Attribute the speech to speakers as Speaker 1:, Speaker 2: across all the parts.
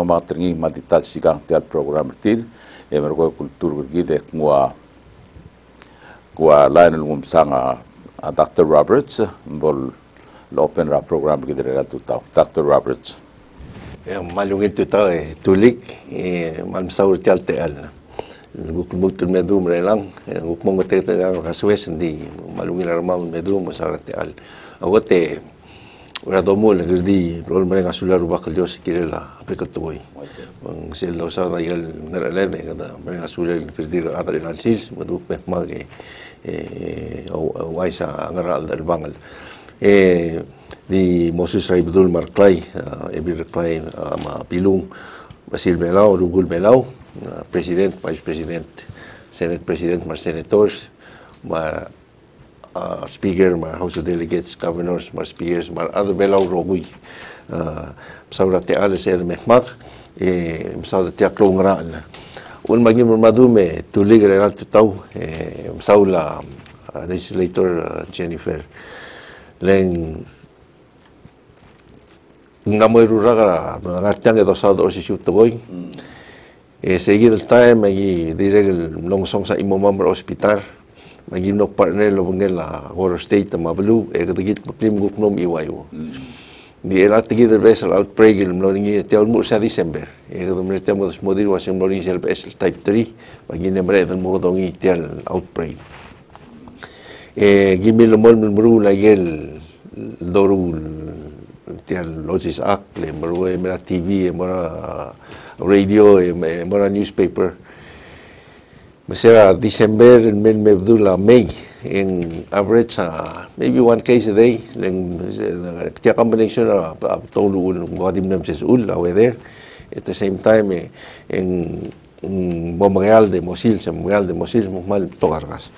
Speaker 1: Então, vamos ter uma ditada de chegar até o programa de ti. E a minha cultura é Lionel Gumsang, Dr. Roberts, que eu tenho program programa de ti. Dr. Roberts.
Speaker 2: É um mal tulik eu tenho, é tudo ali, e eu tenho que saber o que eu tenho. Gugi mungkin medu merelang, e gugi mungkin tetapi kalau kasih sendiri, malu ni medu masalah tegal. Agak te, Orang tomo le gerdi, perlu mereka ngasih lah rubah kerja sekiranya lah, apa ketuai. Mengsil dosa lah yang mana lembe kata, mereka ngasih lah gerdi atau di nasil, betul pun mage. Waisa ngeral dari bangal. Eh di Moses Rai betul marklay, ebi ah, marklay sama ah, pilung, Basil Belau, Rugul Belau, ah, presiden, vice presiden, senat presiden, mar senators, mar uh, speaker, maar House of Delegates, governors, maar speakers, maar other belau rogui. Uh, Saura te ale se me mak, e saura te aklo ngra ala. Un magin madu me tu liga ra tu tau, e saula legislator Jennifer. Len namo raga ngartang e do sa do si siuto goi. E seguir el time agi dire long song sa imo hospital maging no partner lo bangel la Goro State ma belu e ka tigit maklim guk nom iwayo di era tigi der besel outbreak il lo ni te al sa December. E ka dum te mo dos modir was mo ni sel besel type 3 maging ne mre mo dong i te al outbreak e gimi lo mol mru la gel doru te al logis act le mru e mera TV e mera radio e mera newspaper Mesela Disember men la Mei. In average uh, maybe one case a day. Then the combination of uh, told un godim nem ses ul la at the same time eh, uh, in in Montreal de Mosil se Montreal de Mosil mo mal to gargas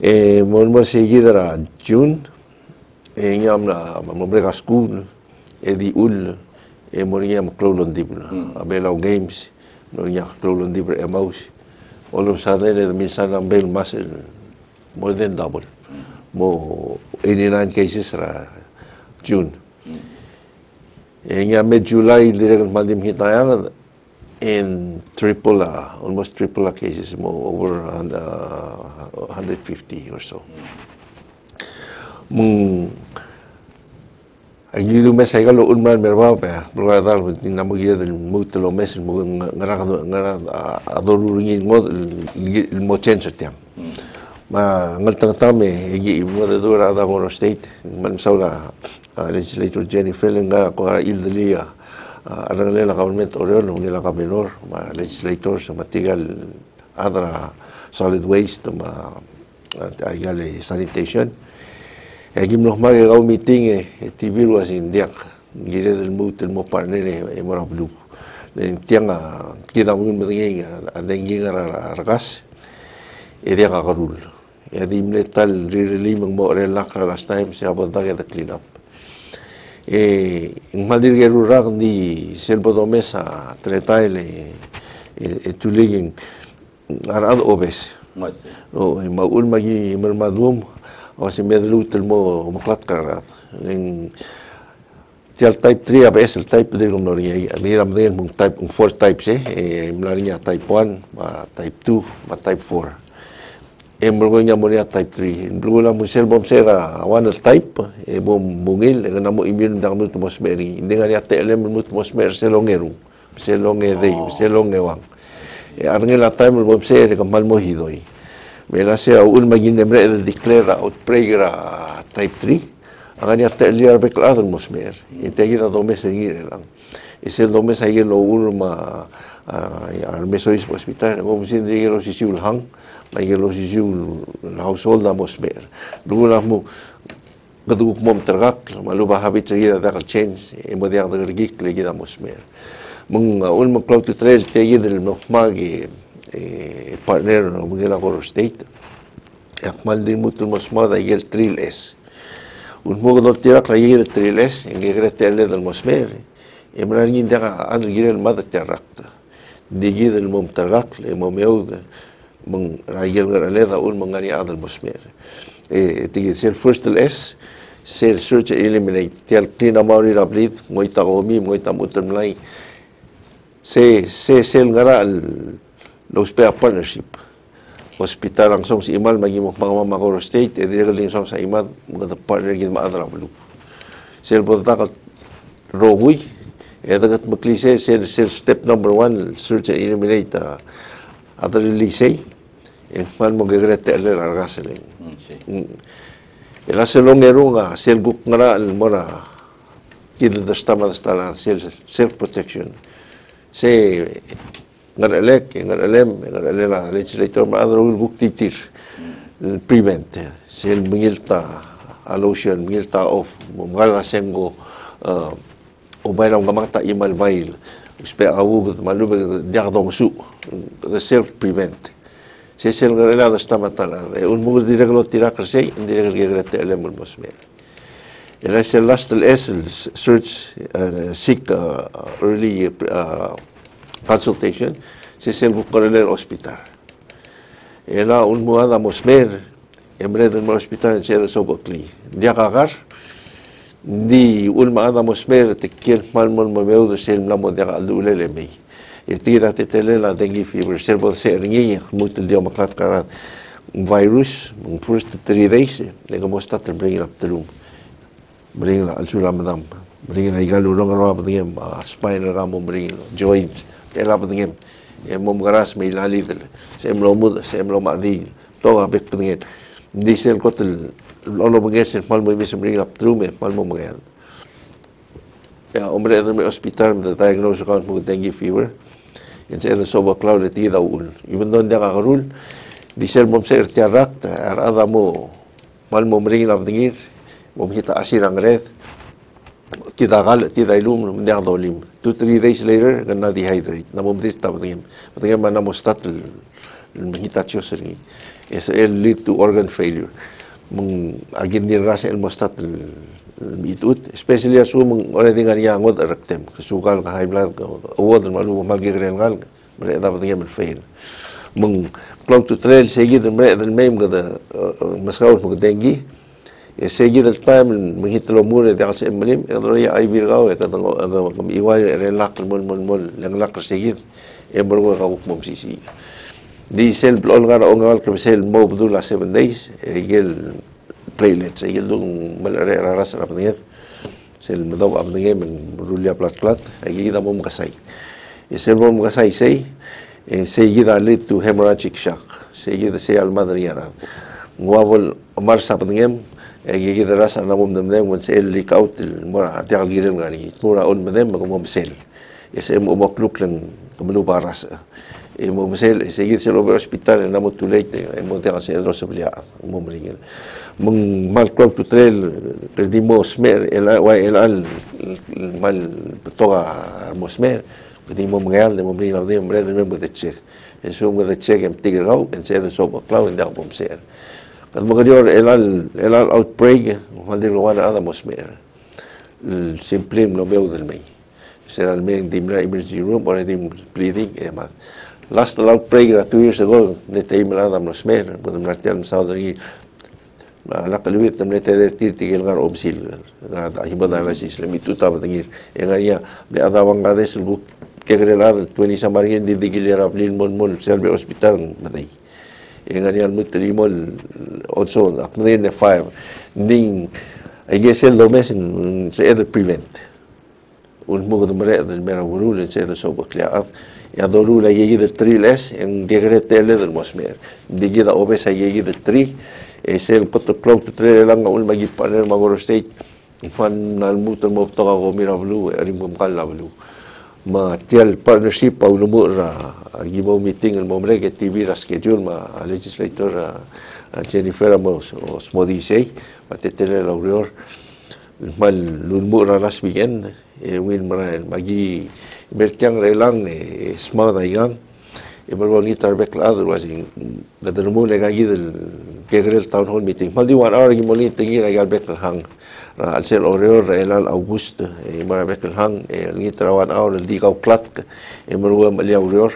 Speaker 2: eh mon mo seguidra June. En yam na mo brega school edi ul e moriam clolon dibla abela games no yak clolon dibra emotion all of a sudden the minsan ang bail muscle more than double. Mo 89 cases ra June. Nga mid July dire kan maldim hitayan in triple uh, almost triple cases mo over uh, 150 or so. Mung ang yudo mes ay kalo unman merwa pa lugar dal tin namo giya del muto lo mes mo ngara ngara adoru ringin mo mo change tiang ma ngal tang tang me gi mo de dura da ko state. Man saula legislator Jenny Fellinga ko il de lia arang le la government ore no ni la menor ma legislator sa matigal adra solid waste ma ayale sanitation Egimnos mage gau mitinge ti biru asin diak gire del mut el mopanele e mora blu. Le tianga kida un meringa adenginga argas e diak agarul. E adimle tal rire limang mo re lakra last time se abandage the clean up. E in madir geru rag ni selbo domesa tretaile e tuligin arad obes. Mas. O maul magi mermadum. og sem er lútil móð og maður flatkar að en til type 3 af SL type þegar hún er ni mér am þeim hún type hún fór type eh. En mér er ég type 1 ma type 2 ma type 4 em mér er ég mér type 3 en mér la musel bom sera one type en bom mungil en namo er mér immun dag mér tómas meri en þegar ég tegur mér mér tómas meri sér longer hún sér longer þeim sér longer hann en time bom sera ég kan mal mojido hann Velhasil a un magin nemre de declara out prayer type 3 agan ya terliar bekladan musmer integida domes seguir elan es el domes ahí lo urma ah, al mesois hospital pues como si de los isul hang ma los isul household musmer luego las mu gadu mom tergak malu bahabit seguida da change e modia de gik le gida musmer mung un mo cloud 3 te del mofmagi eh, partner na mga Coros Data. Yakman din mo tulmasmada yel tril es. Un mo gudol tirak la yel tril eh, es, yung gagre tele del mosmer. Emran yin daga an girel mada tirakta. Digi del mom targak, le mom yauda, mong rayel garaleda un mongani adal mosmer. Tigi sel furstel es, sel surge eliminate. Tial klina mauri rablit, ngoita gomi, ngoita mutamlai. Se, se, sel ngara al... los pea partnership. Hospital ang song si imal magi mo mga mga state e dire galing song sa imal mga partner gid maadra bulu sel po takal rogui e dagat maklise sel sel step number one search and eliminate uh, other release e man mo gagrete ale larga seleng
Speaker 1: Mm, si.
Speaker 2: Ela se longero nga sel guk ngara al mora kida da stama da stala sel self protection se ngara elek ngara elem ngara elela legislator ma adro guk titir prevent sel mingilta alotion mingilta of mungala sengo uh, o bayra nga mata imal mail uspe awu malu dia dong su the self prevent se se el grelado está matala. Un mugo dire lo tira crese dire que grete ele mul mosmer el es el last el es search seek early uh, consultation, se sirve por el hospital. Era un muada mosmer, en vez de un hospital en sede sobocli. De agarrar, ni un muada mosmer te quiere mal mon momeo de ser la modera lulele mi. E tira te tele la dengue fever, servo de ser ngi, mucho el dioma clat carat. Un virus, un first three days, de cómo está te bring up the room. Bring la al sulamadam. Bring la igalurong a spinal gamon bring joint. Saya lah pentingin. Yang mau mengeras main ali tu. Saya melomut, saya melomak di. Tahu habis pentingin. Di sini kotel lalu mengesin, malam ini sembring lap terus me, malam mengel. Ya, umur itu me hospital, me diagnose kau pun tinggi fever. Yang saya ada sebuah cloud di tiga ul. Ibu tuan dia kagurul. Di sini mau saya tiarat, ada mu malam mengel lap tinggi, mau kita asir angret. تي ذا غال تي ذا يلوم من ذا ظليم تو تري ذيش ليرة غنا ذي هاي ذري نمو مذيش تابضيم بطيقين ما نمو ستات المهيتاتيو سري يسا إل ليد تو أورغان فايلور من أجين دين راس إل مستات الميتوت سبيسيلي أسو من أولي دين غنيا غوض أرقتم كسو غال غهاي بلاد غوض المالو مالكي غرين غال مرأة ذا بطيقين من فايل من كلوك تريل سيجيد مرأة ذا الميم غدا مسخاوش مقدين Sejil time menghitlo mure de ase emlim elroya ay birgao e kadang iwa relak mon mon mon lang lak mom sisi. Di sel olgar ongal ke sel mo bdul ase bendeis e eh, gel playlets e gel dung raras sel ab rulia plat plat e gida mom kasai e eh, sel mom kasai sei e sejida lead to hemorrhagic shock. Sejida se al madriana omar sap Jadi kita rasa nak um dem dem wensel likaut il mura tiak girem gani. Mura un dem mahu um sel. Esa um baras. Emu mesel segi selo ber hospital na mutu leite emu tiak se dro sebelia um meringil. Meng mal kluk tu trel tes di mo smer el wa el al mal toga mo smer. Kedi mo mengal dem meringil dem meringil dem mutu che. Esu mutu che em tigrau en se dro sobo klau en dia um sel. قد مغديور إلى الـ إلى الـ outbreak وهذه الوانا هذا مسمير السيمبليم لو بيوض المي سيرا المين ديم لا إمرجي روم ولا ديم بليدين إيه ما لاست الـ outbreak لا تو يرس أغو نتايم لا هذا مسمير بودم نرتيال مساو درغي ما لقى لوير تم لا تدير تير تيجي لغار أمسيل غار هذا أحيبا دار لسي إسلامي توتا بتنجير إغار يا بي أدا وانغادس الغو كغرير هذا 20 سامارين دي دي كيلير أبليل مول مول سيال بي أسبيتال مدهي engani almu terimol also akmdine five ning ayesel domesin se ed prevent un mugd mre del mera wurul se ed sobo kliaf ya doru la yegi de triles en digre tele del mosmer digida obesa yegi de tri. Es el poto clock tre langa ul magi paner magoro state fan nalmu termop toga gomira blu ma tiel partnership pa ulu ra. Agi mo meeting el momre ke tv ra schedule ma legislator Jennifer Amos os modisei ma tetele la urior mal lunmu ra las bien e win mara magi berkyang relang e sma da yang e berwa ni tarbek la otherwise da da mo le gagi del kegrel town hall meeting. Mal di one hour gi mo ni tingi ra gal bek hang. ra al sel oreo ra el al august e mara bek hang e ni tra one hour di kau klat e berwa mal ya oreo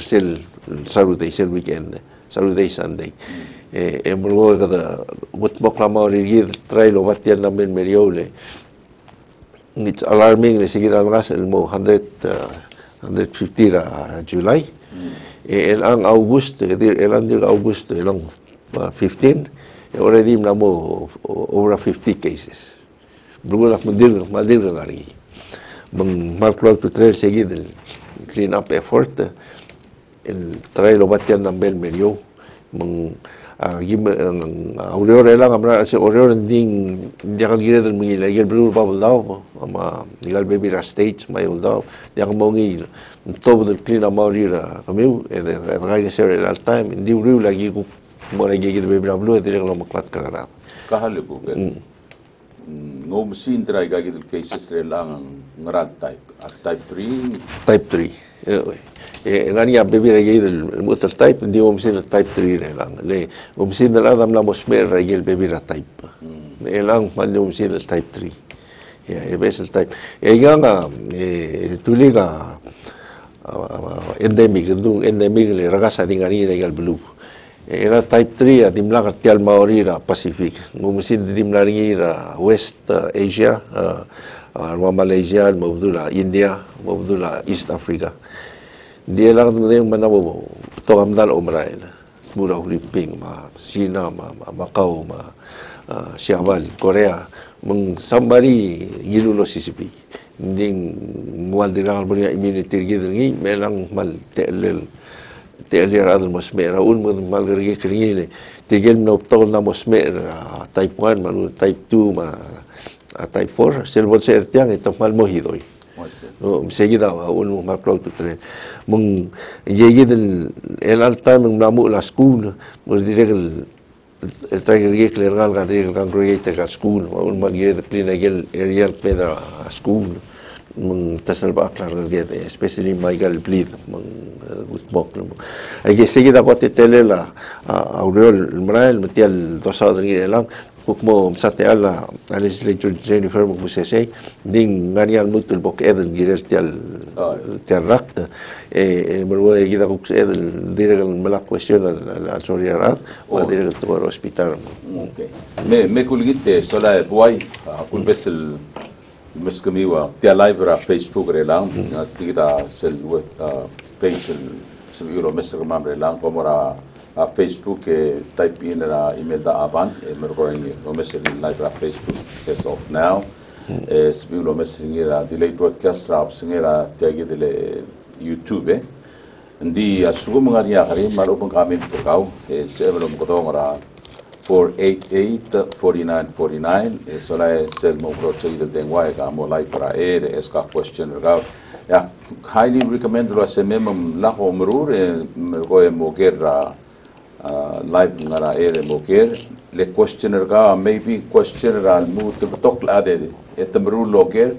Speaker 2: sel saturday sel weekend saturday sunday. E e berwa ga da gut moklama ri gi trailo batian na men meriole it's alarming le seguir al gas el mo 100 uh, 150 ra July. E elang August, e dir elang dir August elang uh, 15, e already menambah over 50 cases. Berulang mendirga, mendirga lagi. Mal keluar tu trail segi del clean up effort, eh. el trail obat yang nambel melio, meng ah, agi eh, meng ah, orang orang elang amra se orang ding dia kan kira del mengi lagi berulang bawa dau, ama digal baby ras stage mai bawa dau, dia kan mengi top del clean up mau rira, lah. kami eh, ada ada lagi share real time, ini berulang lagi gup Mula lagi kita boleh berapa dua, tidak kalau maklumat kerana. Kahal
Speaker 1: ya bukan. Ngau mesin terai kaki tu cases lang ngerat type, ah, type three.
Speaker 2: Type three. Eh, ngan ya bebi ya, lagi itu motor type dia mau mesin type three ni lang. Le, mau mesin dalam dalam lah bos lagi bebi lah type. Hmm. Ni lang malu mesin type three. Ya, ya ini sel type. Eh, yang eh tulis ah, ah, endemik itu endemik le ragasa tinggal ni lagi blue era type 3 at dimla ka tial maori ra Pacific. Ngumusin dimla ringi ra West uh, Asia uh, uh, Malaysia mabdula India mabdula East Africa. Dia lang tu yang mana mo to amdal umrail mura Philippines ma China ma, ma Macau ma uh, Korea. Meng sambari gilulo sisipi. Ding mual dirang beria immunity gitu ngi melang mal telel tele ra dul mosmera un mun mal rege kringine no tol na mosmera type 1 manu type 2 ma a type 4 ser bol ser tiang etok mal mohidoi no seguida un mal cloud tre mun yeye del el alta mun namu la el el traiger que le regal el gran proyecto school un mal yere de clina el pedra school muntazam aklarlarga especially Michael Bleed eh, boklim agi segida qote este telela aureol mrael metial dosadri elang kukmo pues msate ala legislature Jennifer Mukmusesei ding ngani al mutul bok edel girel tial tial rakt e merwo e gida kuk edel diregal melak question al al soriarat wa diregal tuar hospital.
Speaker 1: Me me kulgite sola e buai kulbes el miskamiwa tia lai bera Facebook re lang. Hmm. Tida sel wet page sel yuro miskamam re lang. Komora Facebook ke type in la email da aban e merkoring ye o mesel lai bera Facebook as of now. Hmm. Es bilo mesingira delay broadcast rap singira e tiagi dele YouTube e. ndi asugo mangari akari malu pun kami tukau. Es evelom kodong ra 4984949. Eso la es el número seguido de lenguaje que vamos a leer para él. Es la cuestión del gato. Ya, highly recommend lo hace mismo la homerur en el go de mujer la live para él de. Le questioner del gato, maybe questioner al mundo que toca la de este mrur lo que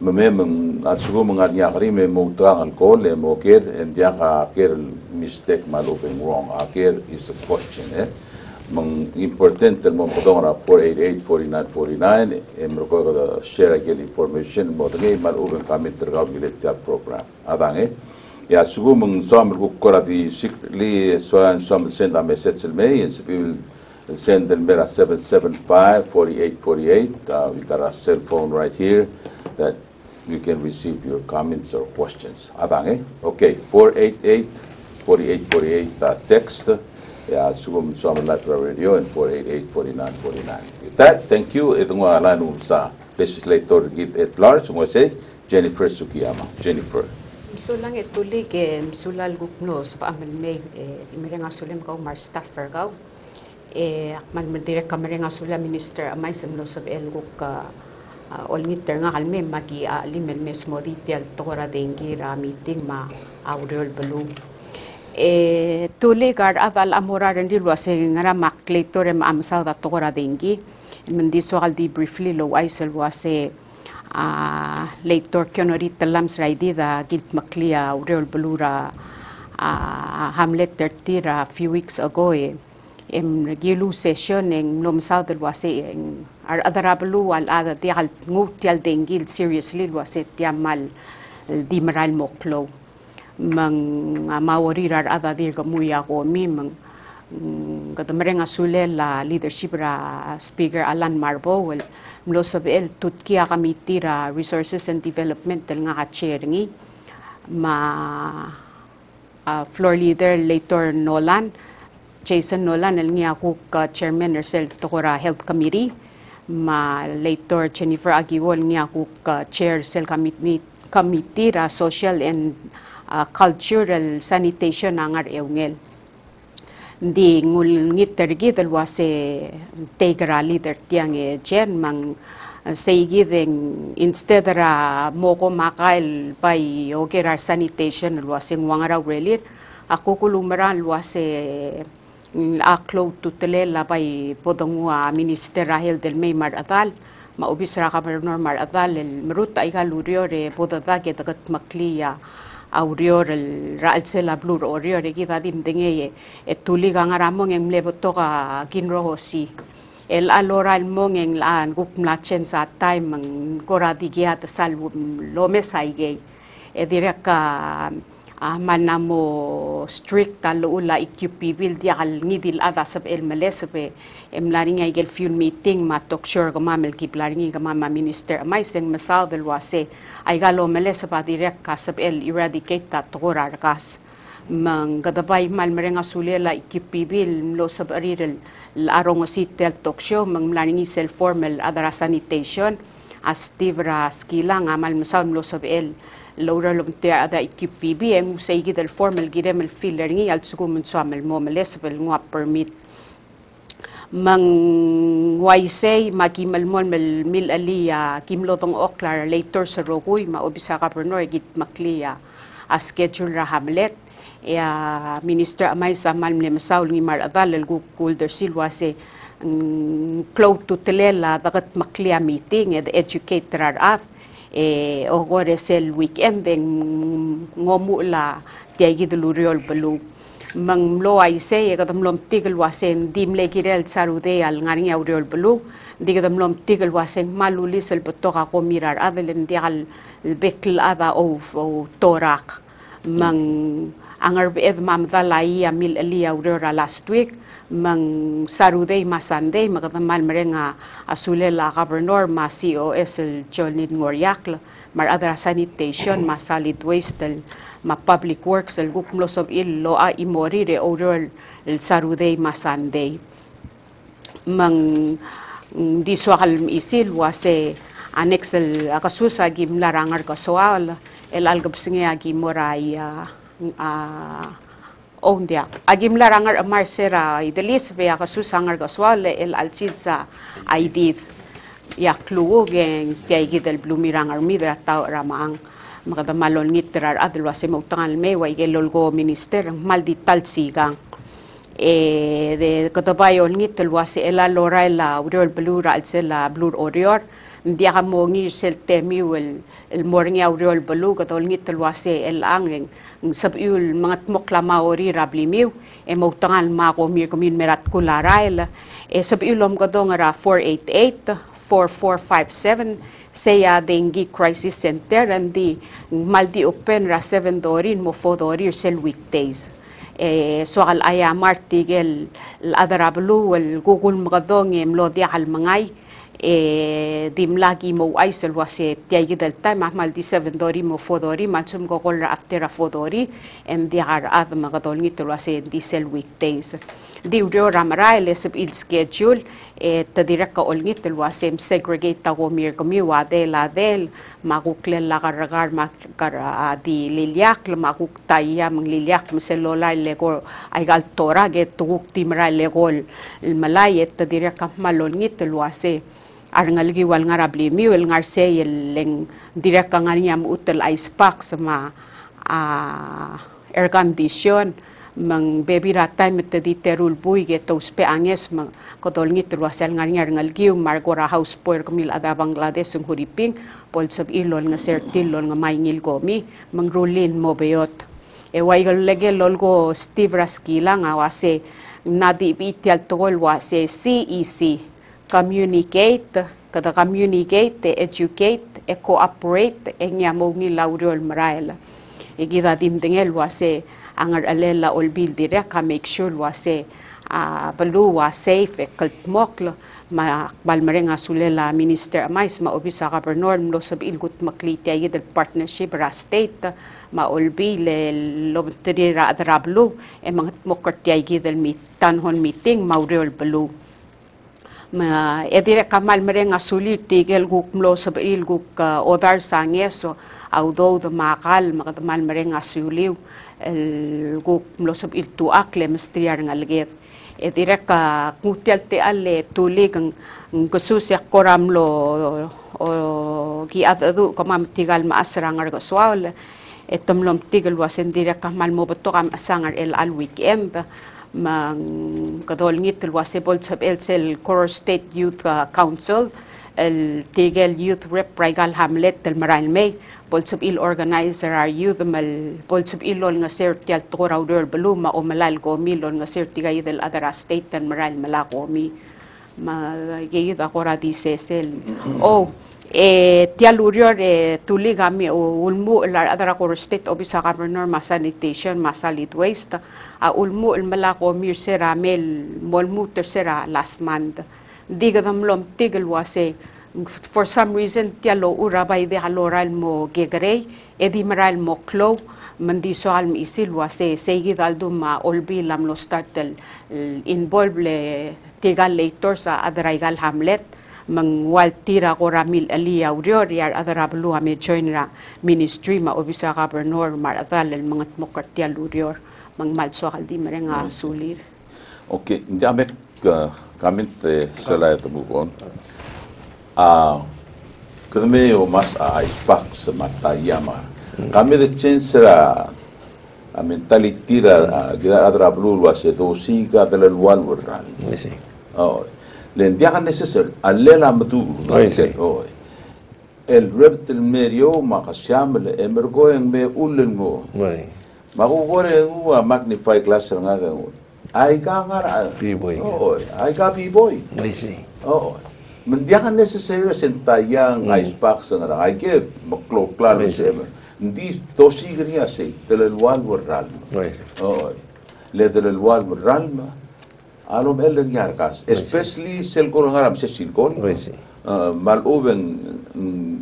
Speaker 1: me me me atsugo me nyakri me alkohol le mo ker en dia ker mistake malo ben wrong Akhir is a question eh mang important mo ko ra 488 4949 em ro ko da share agel information. Mo de mal oben kamit tergaw gilet program. Adang eh. Ya sugu mung som ku kora di sikli soan som send a message me and we will send them at 775 4848 uh, we got a cell phone right here that we can receive your comments or questions. Adang eh. Okay 488 4848 uh, text ya sugu som live radio and 488 4949 with that thank you ito nga lanu sa legislator git at large mo say Jennifer Sukiyama Jennifer
Speaker 3: Msulang itulig eh, msulal gupno sa paamal may eh, imere nga sulim ka umar staffer ka. Eh, man direk kamere nga sula minister amay sa mlo sa el guk ka all ngiter nga kalme magi alim el mesmo detail tora dengi ra meeting ma aurel balu. Eh, tuli gar aval amora rendi luase ngara makle tore ma amsal da tora dengi mendi soal di briefly lo aisel luase a leitor ke onori tellam sraidi da gilt maklia ureol belura a hamlet tertira few weeks ago e em gilu session en nom sal del wase en ar adara al ada ti al ngut al dengil seriously luase ti amal di meral moklo. Mang uh, mawari rar ada dir gamuya ko mi mang kadamare nga sule la leadership ra speaker Alan Marbo well mlo sa el tutkia kamiti ra resources and development del nga chair ngi. Ma uh, floor leader Lator Nolan, Jason Nolan, el nga kuk uh, chairman Ersel Tokora Health Committee, ma Lator Jennifer Agiwol nga kuk uh, chair sel committee, committee ra social and uh, cultural sanitation angar eungel. Di ngul ngit tergi dalwa se tegra leader tiang e jen mang seigi deng instead ra moko makail by ogera sanitation lwa se ngwangara relir ako kulumara lwa se aklo tutele la bay podongwa minister Rahel del May Mar Adal maubis ra ka Mar Adal el meruta iga lurio re podada ke tagat makliya aurior el raal sela blur orior e kita dim denge e tuli ga ngaramong em lebo to ka kinro hosi el alora el mong eng laan gup mlachen sa time mang kora digia ta salvo lo me saige e direk ah, manamo strict talo ula ikyupibil dia kal ngidil ada sab el malesabe em laringa igel fuel meeting ma tok sure ga mamel kip laringa ga mama minister mai seng masal del wase ay galo malesaba direk ka sab el eradicate ta tokora kas mang gadabay mal merenga sulela ikyupibil lo sab arirel larong ositel tok show mang laringi self formal adara sanitation. As tivra skila nga mal masal lo sab el Laura IQPB ang usay gidal formal gidem el filler ngi al sugo mun swamel mo malesbel ngwa permit. Mang waisay magimal mon mel mil alia kimlotong oklar later sa rogoy maobisa ka pernor git makliya a schedule ra hamlet. Ya minister amay sa mal ni masaul ngi mar adal el gukul der silwa se close to telela dagat makliya meeting ed educator at e o gore sel weekend deng ngomu la tiagi de luriol belu mang lo ai se e kadam lom tigel wasen dim le girel sarude al ngari auriol belu di lom tigel wasen maluli sel potoka ko mirar adelen di al bekl ada o torak. Mang angar beed mam dalai amil ali aurora last week mang Saturday ma Sunday magatamal merenga asule la governor ma COS el Jolin Ngoriak mar other sanitation ma solid waste el ma public works el gukmlos of il lo a imori re odor el Saturday ma mang diswakal isil wase annex el akasusa gim larangar kaswal el algab singe agi moray uh, uh, oh dia. Agim larangar amar sera idelis be akasusangar gaswale el alsid sa aidid. Ya kluo geng tiagi del blumirangar midra tao ramaang. Makada malon ngitrar adlo se mautangal me wa igelol go minister maldital sigang e de katabayon ngitel wase ela lora la uriol blura al sela blur orior. Dia ka mo ngi sel temiul el morning auriol balu katol ngitel wase el angeng sab iul mga moklama ori rabli miu. E mo tangal ma ko mir komin merat kularail e sab iulom ko dong ra 488 4457 saya dengue crisis center and di maldi open ra 7 dorin mo 4 dorir sel weekdays. E so al aya martigel al adarablu wal google E, dim lagi mau aisel wase tiagi delta mah mal di seven dori mo four dori macam gogol after a dori and the har ad magadol ni tu wase di sel weekdays. Di udio ramra les il schedule e tadira ka olni tu wase segregate tago mir kami wade la del magukle la garagar makar di liliak le maguk taia mang liliak meselola lego aigal tora get tuk timra lego malai e tadira ka malolni tu wase arangal gi wal ngara bli mi wel ngar se yel direk ka ngar nyam utel ice pack sama a air condition. Mang baby ra time te di terul bui ge to spe anges. Mang kodol ngit ru asal ngar ngar ngal mar gora house poer kamil ada bangladesh ng huriping pol sab ilol nga sertil lol nga may ngil gomi mang rulin mo beyot. E wai gal lege lol go steve raskila nga wase nadi itial tol wase CEC communicate, kada communicate, educate, e cooperate, e nga mo ni lauriol maraela. E gida dim dingel wase angar alela olbil dire ka make sure wase uh, balu wa safe e kaltmok lo ma balmarenga sulela minister mais ma obisa gobernador lo sab ilgut makliti ay del partnership ra state ma olbi le lobtri ra adrablu e mga mokerti ay del mi tanhon meeting mauriol balu ma edire kamal merenga sulit tigel guk mlo sab il guk uh, odar sangeso although the makal makatamal merenga suliw el guk mlo sab il tuak le mestriar ngalget e dire ka ngutial te ale tuli kang gususya koram lo o gi adu ko mam tigal ma asrangar go swal e tomlom tigal wasen dire ka mal mo beto kam asangar el al weekend mang kadol ngit el wasebol sab el sel Coro State Youth uh, Council el tigel youth rep Raigal Hamlet del Maral May. Bol sab il organizer ar youth mal bol sab ilol nga sir tial toraw der beluma o malal ko mi lol nga sir tigay del adara state tan Maral malako mi. Ma gayid ako ra di sesel oh e tialurior e tuli kami o ulmu lar adara ko state obisa governor ma sanitation ma solid waste. A ulmu el malako mir sera mel molmu sera last month. Diga dam lom tigel wase for some reason tialo urabay de haloral mo gegrey edi maral mo klo mandi so al isil wase segi daldo ma olbi lam lo start involve tigal later sa adraigal hamlet mang wal tira ko ramil ali aurior yar adarablu ame join ra ministry ma obisa governor mar adal el mga mokartia lurior mang malso kaldi merenga sulir
Speaker 1: Okey, hindi kami te sila ito move on. Ah, kami o mas a ispak sa mata yama. Kami de chance ra a mentality ra gida adra blue wa se to si ka de el wal wurran.
Speaker 2: Sí.
Speaker 1: Oh, le ndia kan necessar alela madu.
Speaker 2: Oy, sí.
Speaker 1: Oh. El rep del medio ma kasyam le emergo en me ulen mo.
Speaker 2: Bueno,
Speaker 1: Makukore ngua magnify glass nga nga. Ay ka nga ra.
Speaker 2: B-boy.
Speaker 1: Oo, ay ka B-boy.
Speaker 2: sí.
Speaker 1: Oo. Hindi ka necessary sentayang ice pack sa nga. Ay ke, maklok klaro
Speaker 2: Ay,
Speaker 1: sa emer. Hindi, to sige niya say, talalwal mo ralma.
Speaker 2: Bueno,
Speaker 1: Oo. Le talalwal mo ralma. عالم eller järgas, especially selkon haram sesilkon,
Speaker 2: pues uh,
Speaker 1: mal'uben mm,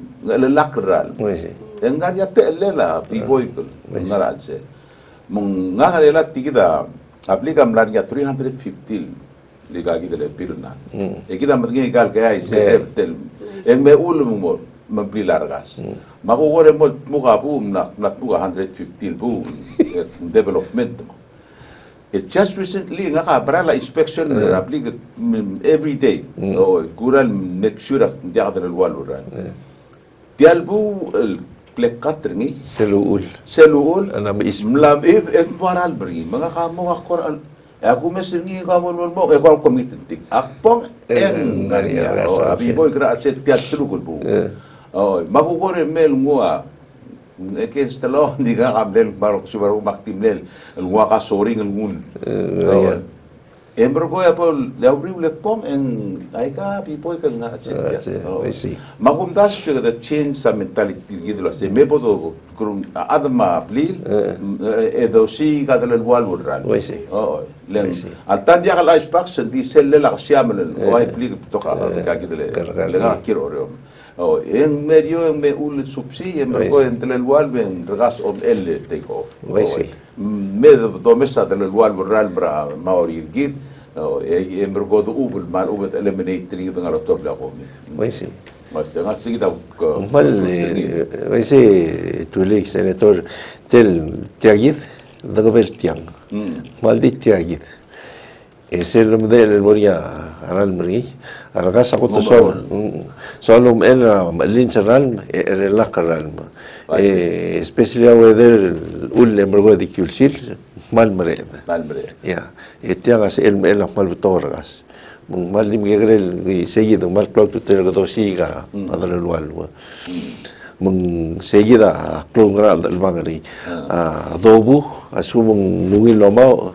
Speaker 2: lakral, pues
Speaker 1: engar ya te'lela pivoikul, pues ngaradze. Mungahar ela tikida, aplica mlar ya 315 liga gidele pirna. Mm. Ekida matgin gal kaya ise tel, en me ulum mor, mabli largas. Mm. Mago gore mol mugabu nak nak 115 bu development. It's just recently nga برا لا inspection رابلي every day كورا make sure نجادر الوالو ران تيالبو
Speaker 2: الكليكات
Speaker 1: رني
Speaker 2: سلوول سلوول أنا
Speaker 1: باسم لام اف اتوارال بري mga ka mo akor aku mesti ni kamu mau eh kau komit penting akpong eng
Speaker 2: ngari ya
Speaker 1: abi boy gra set tiat trukul bu
Speaker 2: oh
Speaker 1: maku kore mel ngua كاين ستلا ديغا بدل بارك شو بارك مكتب نل الواقع صورين
Speaker 2: الغون
Speaker 1: Embro ko ya pol la le pom en aika pipo ke na
Speaker 2: che. Sí. Ma
Speaker 1: kum das da change sa mentality gido la se me podo krum adma plil e si ga del wal wal ran.
Speaker 2: Sí. Oh.
Speaker 1: Al tan dia la spark se di sel la xia mel o ai pli to ka le. Le ga reo. εν μέριο εν με ούλε σουψί, εν μεργό
Speaker 2: εν
Speaker 1: τελελουάλ με εργάς ο μέλε τεγό. Με δω μέσα τελελουάλ
Speaker 2: με ράλ
Speaker 1: μπρα μαόρι εγκίτ, εν μεργό δω ούβλ μάλ ούβετ ελεμενή τρίγη δεν αρωτόβλα ακόμη. Βέσι. Μάλιστα, να σε κοίτα. Μάλ, ε, βέσι, του λέγεις
Speaker 2: ενετόρ τελ
Speaker 1: τεγίτ, δεν κοπέλ τιάν. Μάλ
Speaker 2: δί τεγίτ. ese lo me el moría a ralm ni a todo solo. Mm, solo el lin eh, el lacar ralm especialmente del ul eh, le mergo de kulsil mal mered
Speaker 1: mal mered
Speaker 2: ya este hagas el el mal torgas mal dime mm, el seguido mal plato te lo siga mm. a darle lo algo mung seguida clungra el bangri
Speaker 1: ah. a dobu lo mao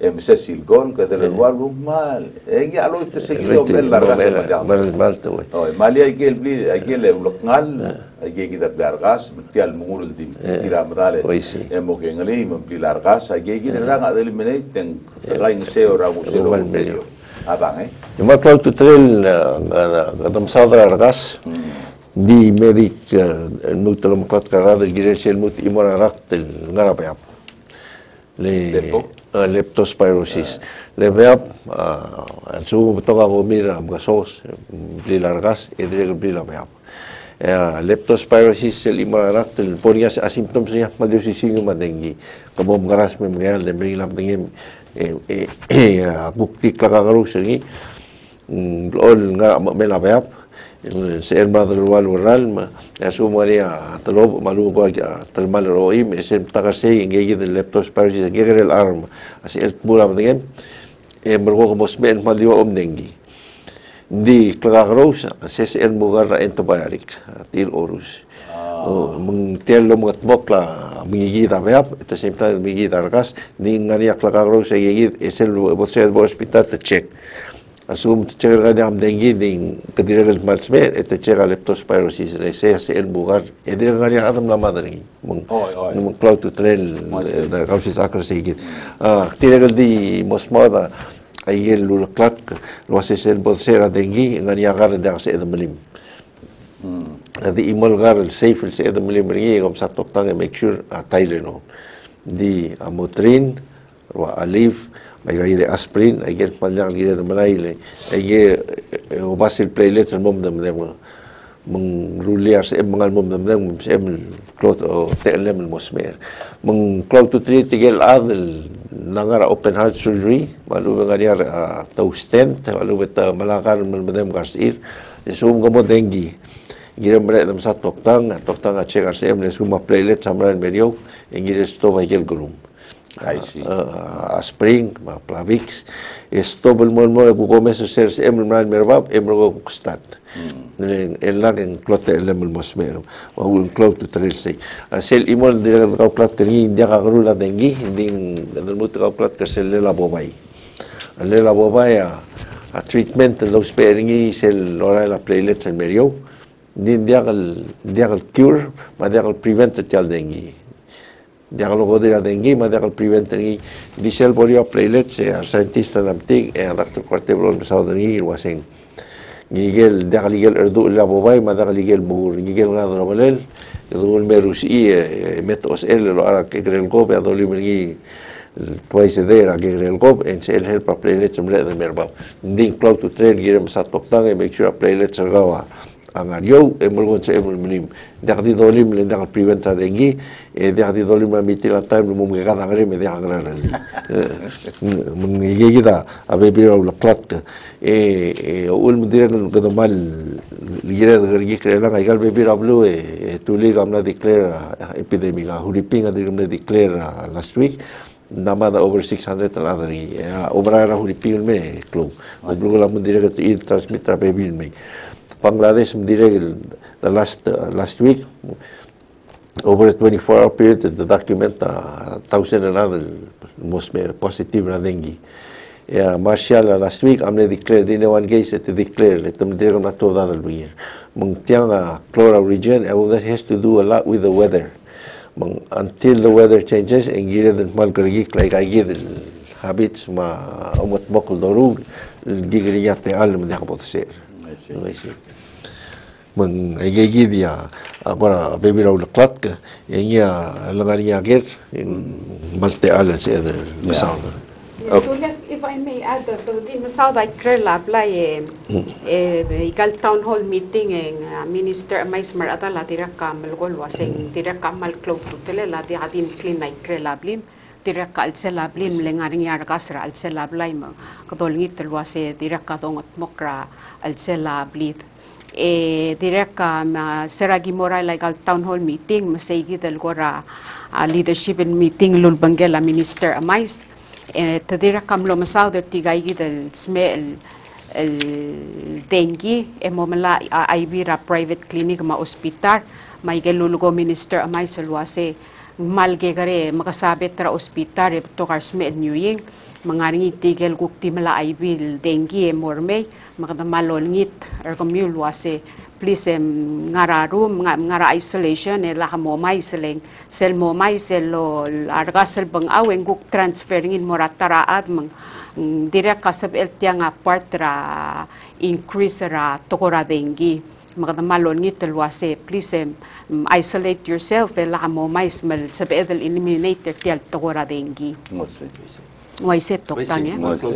Speaker 1: Emse Silgón, que es del Eduardo Guzmán. Ella lo
Speaker 2: seguido la raza
Speaker 1: No, Mali hay que el hay que el hay que meter al muro. En Gas, hay que la del la inseo
Speaker 2: en medio.
Speaker 1: Ah, eh.
Speaker 2: Yo me acuerdo que argas. Mm. uh, leptospirosis. Uh,
Speaker 1: Lebih
Speaker 2: uh, and suhu betul aku mir, abgasos, beli largas, itu dia beli lebih up. Uh, ya ya, leptospirosis sel imar anak tu asimptom saja ya, malu si singu madengi kebom keras memegal dan beri lam tengi eh, eh, eh, bukti kelakar rusa ni blon mm, ngarap melabeh السير الوال ما يسوم علي طلوب مالو باج تلمال رويم اسم تغسي جيد اللابتوس بارجي غير الارم اسئل تبولا بدين مرغوغ مسمين ماليو امنينجي di klagaros sesel mugar ento bayarik til orus oh mengtel lo motbok la mingigi da beap at the same time mingigi da gas ni ngani klagaros egigit esel bosel bo hospital te تشيك Asum tercengar kan yang mendengi ding kedira kan smart smart itu cengar leptospirosis. Ni saya saya bukan, kan yang dia kan yang adam lama dari mung mung cloud to train
Speaker 1: eh,
Speaker 2: dah kau sih sakar sedikit. Ah tiada kan di mosmada ayer lulu cloud luas saya ilmu saya dengi kan yang kan dah saya melim. lim jadi imol kan safe saya ilmu lim ringi kau sih tak make sure ah, Thailand di amotrin wa alif Aguirre Asprin, ayer panjang dia meraile, ayer obasil playlet dan mom dan dan mengrulia sem mengal mom dan dan sem klot o telem musmer. Meng klot tu tri tigel adl nangar open heart surgery, malu bengariar tau stent, malu beta malakar mendem kasir, sum gomo dengue. Gira mrek dem sat toktang, toktang a chegar sem le suma playlet samran meriau, ingires to bagel grum.
Speaker 1: See.
Speaker 2: uh, aspirin, mga Plavix, estobel mo mo ko kome sa ser sa emel man merbab emel ko kustat. Nang elang ang klote elemel mosmero. Wa un klot to trail say. Sel imol dira ka plat kani hindi ka karula dengi hindi dal mo ka plat ka sel lela bobay. Lela bobay a a treatment lo sparingi sel ora la platelet sa merio. Ka hindi ka cure, ma dia ka prevent tal dengi. dialogodira denghima, de priventengi, disel volio plejletxe, al scientista namtik, en al aktu kwarte blon besau dengi, irwasen. Gigel, dagligel erdu illa bobaima, dagligel bugur, gigel ngadu novelel, edugul merus i, eh, met os el, lo ara kegrel gob, e adoli mengi, twice a day, a kegrel gob, en se el helpa plejletxe mlet de merbau. Ndin klautu tren, girem sa toktang, e make sure plejletxe gawa. avariou e mulgon se emul mnim. Dek di dolim le dek priventa dengi, e dek di dolim la miti la taim le mumge gada gare me dek agrara ni. Mung ye gida ave birau la klat. E ul mdire gano gado mal ligire da gare gikre lang aigal ve birau blu e tuli gam la diklera epidemiga. Huripinga di gam la diklera last week. Namada over 600 lah dari obrara huripil me klu. Obrugula mendirikan itu transmitter pebil me. Bangladesh mendiri the last uh, last week over a 24 hour period the document uh, thousand and other most positive na dengue yeah Marshall uh, last week amne declare dine one case to declare let them dire na to dal buyer mong tiang uh, Clora region and that has to do a lot with the weather. Mong until the weather changes and gira den mal gargi like I give habits ma umot mokol dorug gigri yate alam dia kapot ser. I see engueguibia, bueno, bebira ul klatka, engia langaria ger, malte alles eder
Speaker 3: misauda. If I may add, din misauda krela blai igal town hall meeting eng minister mais mar ada la diraka malgol waseng diraka mal club tutele la di adin clean night krela blim diraka alsela blim lengaring yar kasra alsela blai ma kadol ngitel wase diraka dongot mokra alsela blith e direct um, uh, seragi moray like town hall meeting masaygi del gora uh, leadership in meeting lul bangela minister amais. E tadira kam lo masaw der tigay del sme el dengue e momala aibira private clinic ma hospital. May gelulugo minister amay salwase malge gare makasabit tra hospital e to karsme nyuying mangaringi tigel gukti mala aibil dengue e mormay. Makadamalol ngit er komyul wase please em ngararu nga ngara isolation e la mo mai seleng sel mo mai sel lo arga sel bang awen guk transferring in morataraat mang mm, direct kasab el tiang apart ra increase ra tokora dengi. Makadamalon ngit wase please em isolate yourself e la mo mai smel sab edel eliminate tial tokora dengi.
Speaker 1: Ngose.
Speaker 3: Wai se tok tang ya
Speaker 1: Mo se.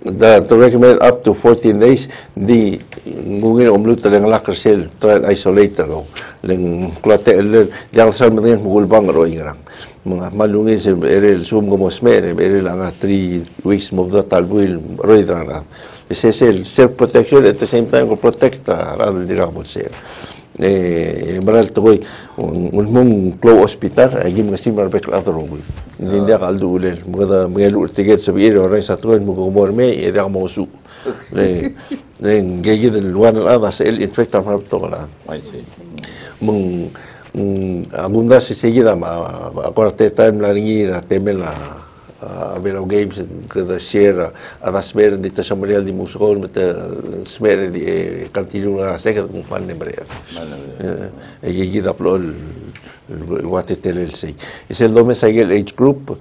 Speaker 2: The, to recommend up to 14 days, di ngungin umlut lang lakar sel trial isolator ko. Lang klate eler, di ako sa mga mugulbang ro ingrang. Mga malungin sa erel sum ko mos mere, erel nga 3 weeks mo da talbuil ro idrang. Ese sel self protection at the same time ko protect rather di ka emerald toy un mon hospital ah. allí me sirve de me da el ticket se me como morme de como su. Le en gay del lugar nada se el infecta
Speaker 1: para la.
Speaker 2: Mon algunas se seguida a corte time la niña temela Games Kardashian, она смерди, та шамрел ди мусгон, та смерди, кантилюна на секет, кум фан небреят. Еги гида пло el guatetel el sei. Es el dome sagel age group,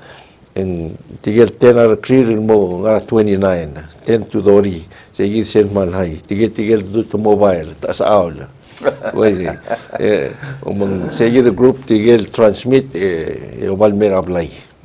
Speaker 2: en tigel tenar clear mo ngara 29, 10 to dori, segi sen manhai, tigel tigel du to mobile, tas aula. Oye, eh, um, segi the group tigel transmit, eh, e
Speaker 1: obal ablai.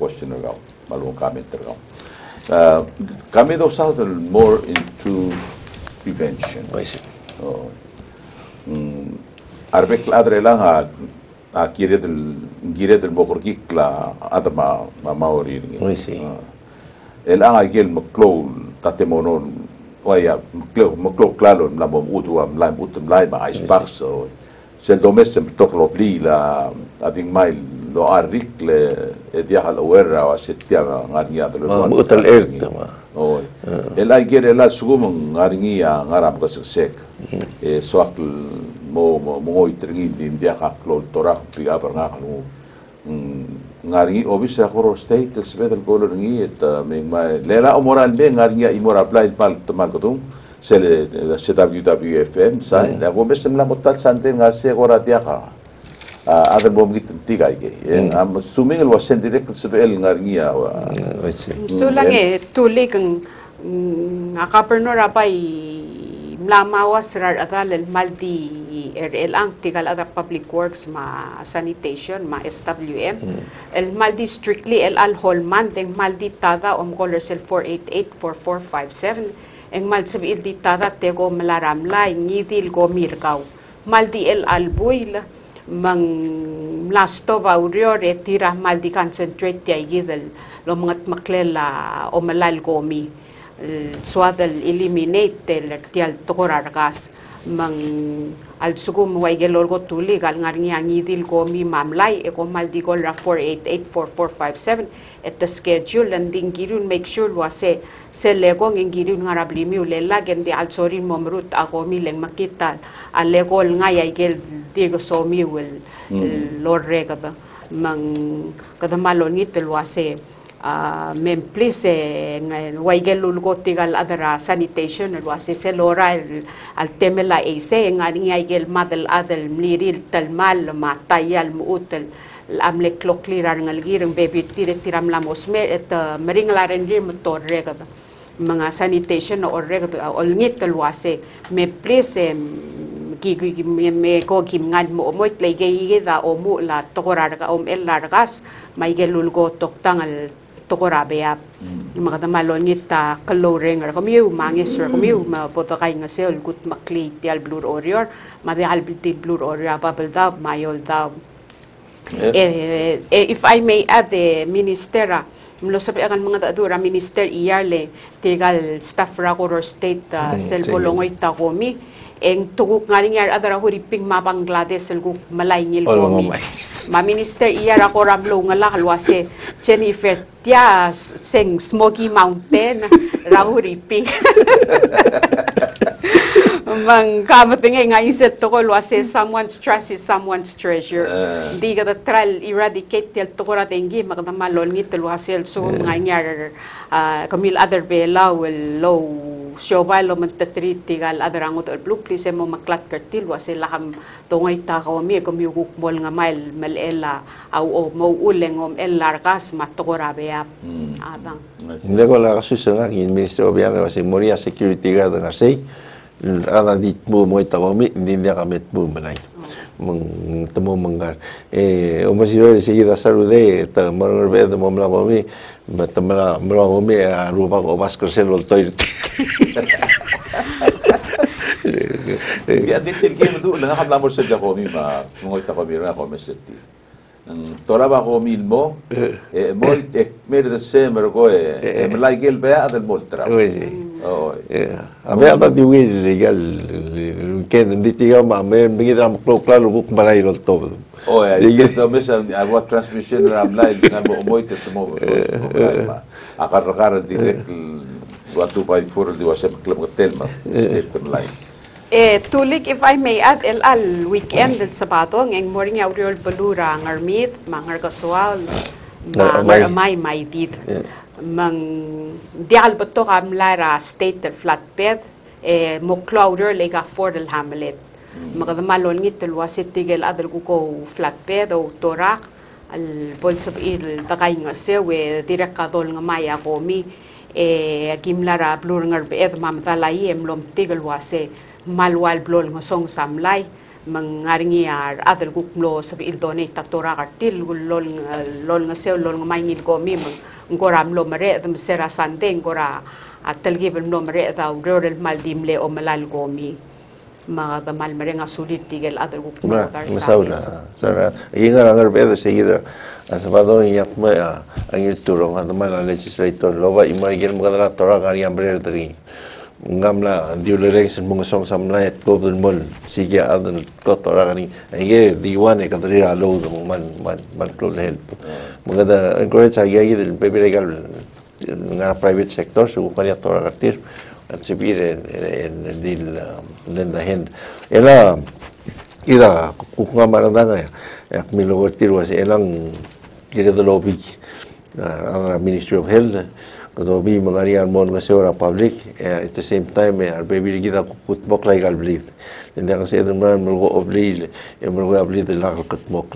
Speaker 1: it's been entertain ra a question raw, malu comment raw. Uh, kami daw sa more into prevention. Oh. Mm, arbek adre lang ha a kire del gire del bokor kikla ada ma ma maori ni.
Speaker 2: Oy, si.
Speaker 1: El ang agil maklo tatemonon waya maklo maklo klalo na mo utu am lai utu lai ma ice box so sel domes sem toklo pli la ading mai lo arricle e dia la guerra o setia ngaria de
Speaker 2: lo mo tal erte ma.
Speaker 1: Oi ah. el ai gere la sugum ngaria ngarap ka sek mm. e eh, soak mo mo mo itringi din dia ka klol torak piga per ngak lu mm. ngari obis ra koro state svedel kolor ngi et me ma lela o moral be ngaria i moral play pal tomal kotum sele la CWFM sai mm. la gombes mla kotal sante ngarse goratia ka dia ka. Ada bom git tiga ige. Am suming el wasen direct sebel ngaringi ya.
Speaker 2: Oy, si.
Speaker 3: So lang eh, tuli kang ngakapernor apay mlamawas rar atal el maldi RL ang tigal ada public works ma sanitation ma SWM el maldi strictly el al holman deng maldi tada om color sel 4884457 eng mal sabi il di tada tego ngidil go mirgaw maldi el albuil mang lasto ba urior e tira maldi concentrate ya igidal lo mga maklela o malal gomi. Suadal eliminate el tial tokorargas mang al way gelol go tuli gal ngar ngi angidil gomi mamlay e ko maldi gol ra 4884457 at the schedule and ding girun make sure wase se lego ngin girun ngarab limi ulela gendi al sorin momrut ako mi leng makita al legol nga yay gel digo somi wel lorre ka ba mang kadamalon ngitel wase uh, Ah, uh, memplis en el Waigel Ulgotigal Adra Sanitation, el Wasese Lora, el, el Temela Eise, en Ariñaigel Madel Adel Mliril Talmal, Matayal Mutel, amle kloklirar ng algir ng baby tire tiram la mosme et eh, maring la rin rin to regad mga sanitation or regad o ngit me please me ko kim ngad mo mo tlege gayi da omu la tokorar ka om el largas may gelulgo tok tangal tokora be ap mga tamalon ngit ta kaloring ra kamiu mangis ra kamiu ma poto kay nga sel gut makli ti al blur orior ma de al ti blur orior babel da mayol da eh, eh, if I may add, eh, ministera, mlo sabi ang mga daadura, minister iyarle, tigal staff ra ko state uh,
Speaker 2: Mm,
Speaker 3: sel
Speaker 2: sige.
Speaker 3: bolongoy ta komi, eng tuguk nga yar adara huriping ma Bangladesh sel guk malay ngil. Ma minister iyar ako ramlo nga lakalwase, Jennifer, tia seng Smoky Mountain, ra huriping. Mang kamatingay nga isip to ko luwase someone's trust is someone's treasure. Hindi ka tral eradicate tel to ko ratengi magdamalon ngit luwasel so mga nyar uh, kamil other bela will low show by lo mentetri tigal adrang utol blue please mo maklat kertil wa sila ham tongay ta ko mi ko mi guk bol nga mail mel ela au o mo uleng om el largas matora bea. Hmm. Ah, Abang
Speaker 2: ngle ko la kasu sela ki ministro bea wa se moria security guard nga sei. Ala dit mo mo ta ko mi din dia ka met temu mengar eh o masiro si ida sarude ta maror be de momla gomi tamla mla gomi a ruba go vas crecer el
Speaker 1: toir يا دي التركيب دول اللي نحب نعمل سبلا قومي mo مو mo راه قومي سبتي طلبة قومي المو مو يتكمل السامر قوي ملاي قلبي هذا المول ترى mer de se mer ko e e malay gel ba adel moltra.
Speaker 2: Oye, sí.
Speaker 1: Oh.
Speaker 2: A ver, anda di win legal, que hindi tiga ma, me bigida mo klo klaro buk malay ol to.
Speaker 1: Oh, ja, ik to misa agua transmission ram lai nga mo mo te mo. Akar akar direct waktu pa for di wasa klub telma. Step lai.
Speaker 3: Eh, tulik, if I may add, el al weekend at sabato, ng morning auriol balura, ng armit, mga kaswal,
Speaker 2: Na-
Speaker 3: mga
Speaker 2: may-
Speaker 3: dit. Mang mengdial betul amlara state del flatbed eh mokloader lega for del hamlet. Mm. Maka malon ngit del wasit digel adel guko flatbed o torak al bolsop il tagay nga se we direkadol nga maya gomi eh gimlara blur nga ed mam dalai em lom tigel wase malwal blol ngosong samlai samlay mangaringi ar adal gukmlo sabi il donate tatora kartil lol lol nga sew lol nga maingil komi mang ngoram lo mare dam sera sante ngora atal gibel no mare da rural maldimle o malal komi mga damal mare nga sulit tigel adal tar
Speaker 2: me
Speaker 3: sa
Speaker 2: sauna. Sana, inga ang arbe de seguida. Asabado yak me ang ituro nga naman ang legislator loba imagine mo kadala tora nga yang ber dari. Ngamla diulereng sen mga song samla et golden mol sige adan ko tora nga ni ay diwan e kadri alo man man man klo help. Mga da encourage agi agi del pepe regal nga private sector so kanya tora katir at sibir en en dil lenda hand. Ela ida kukunga marandanga ya yak milogortir was elang kira the lobby. Ang Ministry of Health Tetapi mengarian mohon mon orang publik eh, At the same time eh, Arbebi lagi tak kutmok lagi kal beli. Dan dia kasih Dia melakukan obli Dia melakukan obli Dia lakal kutmok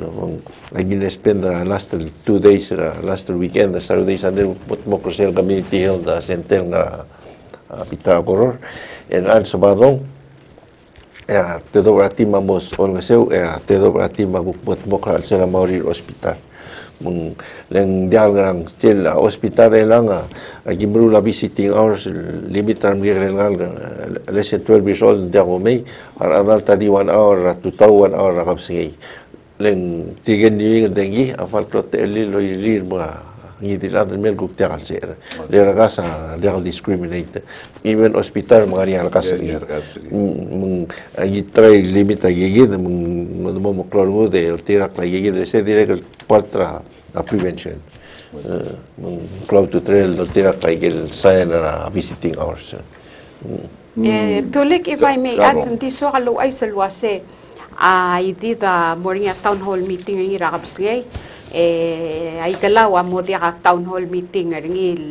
Speaker 2: Lagi dia spend Dia last two days lah, Last weekend Dia selalu days Dia kutmok Dia community kami Tihil ah, Dia sentel lah, Dia ah, ah, Pitar koror. Dan al sebadong Ya, eh, tetap berarti mamos orang kasih, eh, ya, tetap berarti mamos buat mokra selama hari hospital meng leng diang rang still uh, hospital relanga uh, lagi meru la visiting hours limit ram gi relang uh, less than 12 years old dia rome ar amal tadi 1 hour uh, to tau 1 hour rakap uh, leng tigen ni dengi afal klot elil lo ilir mga mga ngi di la mel guk tia kalse le rakasa dia discriminate even hospital mga ni rakasa
Speaker 1: Dia
Speaker 2: ni
Speaker 1: rakasa ni.
Speaker 2: mung agi try limit agi gid mung mo mo klor mo de tirak lagi gid se direct partra a prevention Uh, mung cloud to trail do tirak lagi gid sa na visiting hours
Speaker 3: Eh, tulik, if I may add, hindi so kalo ay salwase. Ay di da morning town hall meeting ng irakapsgay. Eh, ay kalaw amo di ka town hall meeting ng il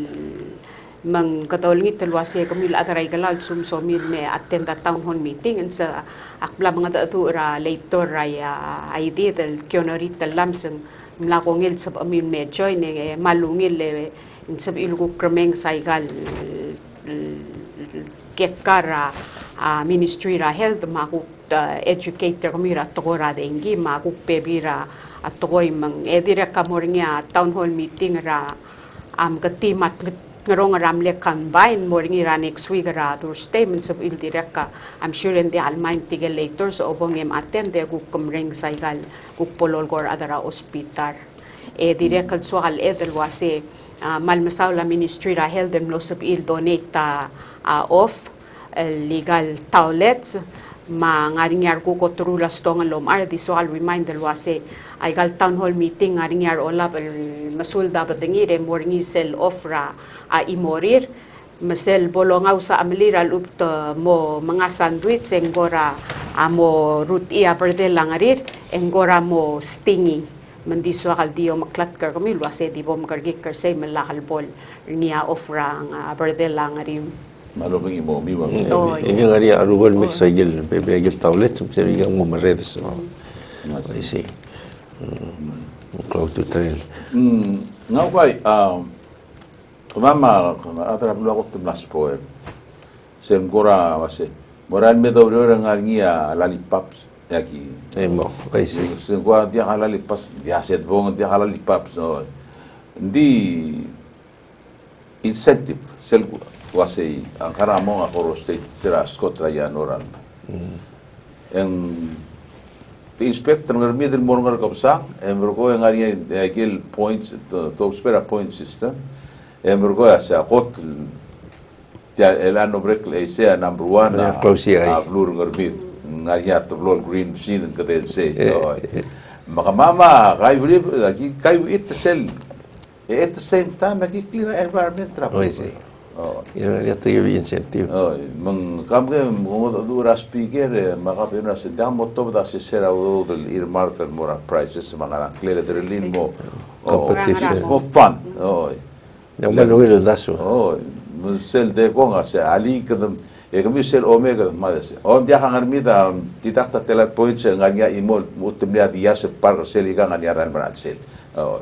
Speaker 3: mang katol ngi talwase kamil ataray kalaw sumsomil me attend at town hall meeting and sa akbla mga datu ra later ay ah, ay di del kyonorit lamsang mlakongil sa amin me join eh, malungil eh, sa ilugo krameng saigal get kara uh, ministry ra health maku uh, educator mira togora dengi ma kuppe bira at togoy mang edire kamoringa town hall meeting ra. Am gati mat ngarong ramle combine moringi ra next week ra. Dur statements of il direka I'm sure in the almain tigel later so obong em attend de guk kumring saigal guk polol gor adara hospital. E direka so al edel wase uh, malmasaw la ministry ra health and loss of il donate off legal toilets ma ngaringyar ko ko trulas to nga lom ar di so I'll remind del wase ay gal town hall meeting ngaringyar ola el masul da badengire morngi sel ofra a imorir masel bolongaw sa amlira lupt mo mga sandwich engora amo root ia perde langarir engora mo stingy mandiswa kal dio maklat kar kami wase di bom kargik kar say malakal bol niya ofra nga perde langarim
Speaker 1: malo pengi mau
Speaker 3: miba.
Speaker 2: Ini hari aru gol mik sajil, bebe aje taulet, mesti yang mau
Speaker 1: meredes.
Speaker 2: Masih sih. Kau tu trail.
Speaker 1: Nau kau, kena malah kena. Atau perlu aku tu belas poem. Sen kura masih. Moran beda beri orang ngaji ya lali
Speaker 2: paps. Yaki. Emo. Masih.
Speaker 1: Sen kura dia halali paps. Dia set bong dia halali paps. Nanti incentive sel kura. Wase ang karamo nga koro state sira skotra ya noran. En the inspector ngar mi del mor ngar kapsa em rogo ngar ye agil points to to spera point system em rogo asa kot el ano break le sea number 1
Speaker 2: Ya, close ye, ay.
Speaker 1: a blur ngar mi ngar ya to blur green machine ka del se
Speaker 2: Eh,
Speaker 1: maka mama kai bri ki kai it sel at the same time ki clear environment trap
Speaker 2: Oh,
Speaker 1: Oh
Speaker 2: Ini ngari atu yung incentive.
Speaker 1: Oh, mang kamge mo dura speaker maka pina se damo to da se sera o del ir market mora prices mga klele drelin mo. oh,
Speaker 2: Competition.
Speaker 1: mo fun. Oh
Speaker 2: Yang maluwi lo daso.
Speaker 1: oh mo sel de ko nga se ali kadam e kami sel omega ma se on dia hangar mi da tidak ta tela point se nganya imol mutum dia se par sel iga nganya ran sel oh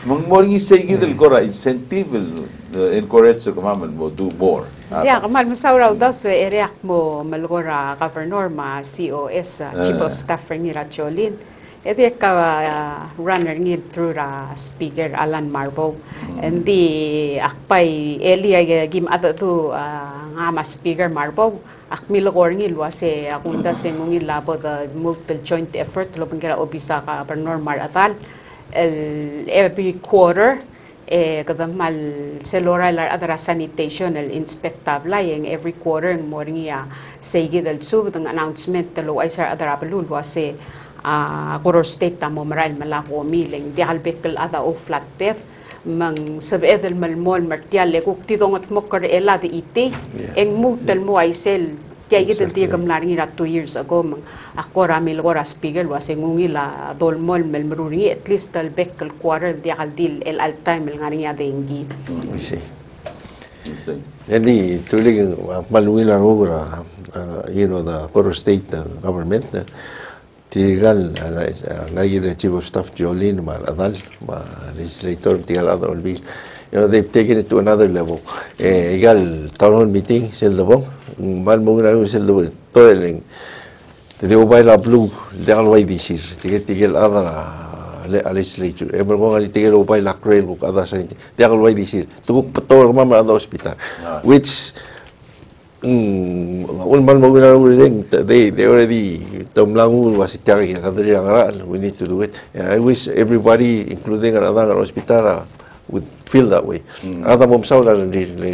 Speaker 1: Mangmoring isegidil mm. kora, incentive uh, encourage the government mo do more.
Speaker 3: Yeah, kamal mo sauraw daw so ereak mo malgora governor ma COS uh, chief of ah. staff ni Racholin. Ito yung uh, runner ngid through ra speaker Alan Marbo. And mm. di akpay Elia gim ato tu nga ma speaker Marbo. Akmilo ko ngid wa se akunda se mungin labo the multiple joint effort lo pangkira obisa ka per normal atal. El, every quarter eh kadang mal selora lar adara sanitation el inspectable yang every quarter ng morning ya sige dal sub ng announcement talo ay sar adara belul wase a Goro State tamo maral malako miling di halbekal ada o flat ter mang sab edel mal mol martial le kuk tidongot mo kar ela di ite eng mu tal mo ay sel kaya kita dia gamlar ngira two years ago mang ako ramil ko speaker was ngungi la dol mol mel at least tal bekal quarter dia kal dil el al time el ngaringa dengi
Speaker 2: I see. Jadi tuloy maluwi lang ako na, uh, you know, the Coro State uh, government na tinigal uh, ngayon the Chief of Staff Jolene Maradal, ma legislator tigal other bill. You know, they've taken it to another level. Eh, igal, town hall meeting, sila bong, mal mengenal ini sel dua toiling. Jadi ubai la blue, dia alway bisir. Tiga tiga la ah, eh, lah lah ah. hmm, ada lah ale ale selicu. Emel mau ngaji tiga ubai la kuel buk ada sini. Dia alway bisir. Tukuk petol rumah mana ada hospital. Which un mal mo gina they they already tom lang un wasi tiang kaya kada we need to do it. I wish everybody, including orang orang ang hospital, lah, would feel that way. Mm. Ada mo msaw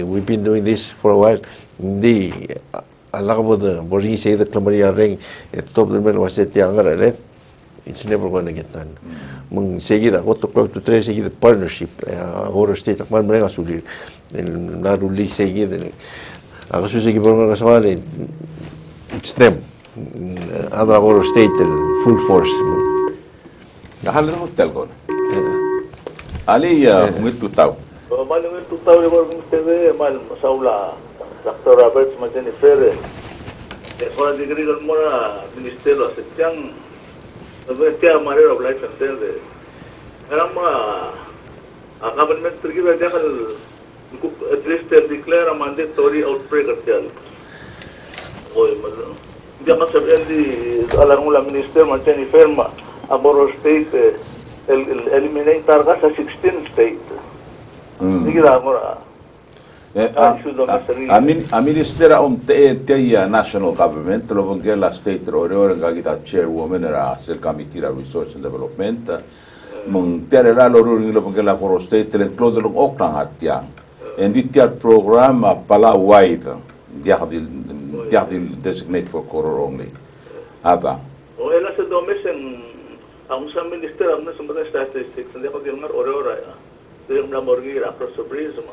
Speaker 2: we've been doing this for a while di uh, alang bodoh, boleh ini sehida kelamari orang, itu tu belum belum masih tiang orang leh, ini ni perlu nak kita ni. Meng sehida, kau tu kalau tu terus partnership, ya, orang state tak mahu mereka sulir, naru li sehida. Aku susah kita perlu nak it's them, mm, ada orang state eh, full force.
Speaker 1: Dah lalu hotel. Eh. Ali ya, mungkin tu
Speaker 4: tahu. Malam itu tahu dia baru mesti dia malam saulah. דוקטור רוורט מג'ני פרא, el degree del mora ministerio, se chan, a government trigger de el triste declara mandatory outbreak. Oye. Ya más se vende a la ministerio firma a State el targas 16 state.
Speaker 1: Mm. Mora. Αμήν ειστερά ον τέια national government, λόγω και λα state ρε ωραίο ρεγκά κοίτα chairwoman ρα σελ καμιτήρα resource and development, μον τέρε λα λόγω ρεγκά λόγω και λα κορο state ρε κλώδε λόγω όκλαν αρτιάν. Εν δίτια προγράμμα παλά wide, διάχδη designate for
Speaker 4: κορο ρόγλι. Άπα. Ο έλα σε δομές εν... Αμούς αμήν ειστερά μέσα μετά στα αστιστικς, δεν διάχω δίνουμε ωραίο ρεγκά. Δεν μπορεί να προσωπρίζουμε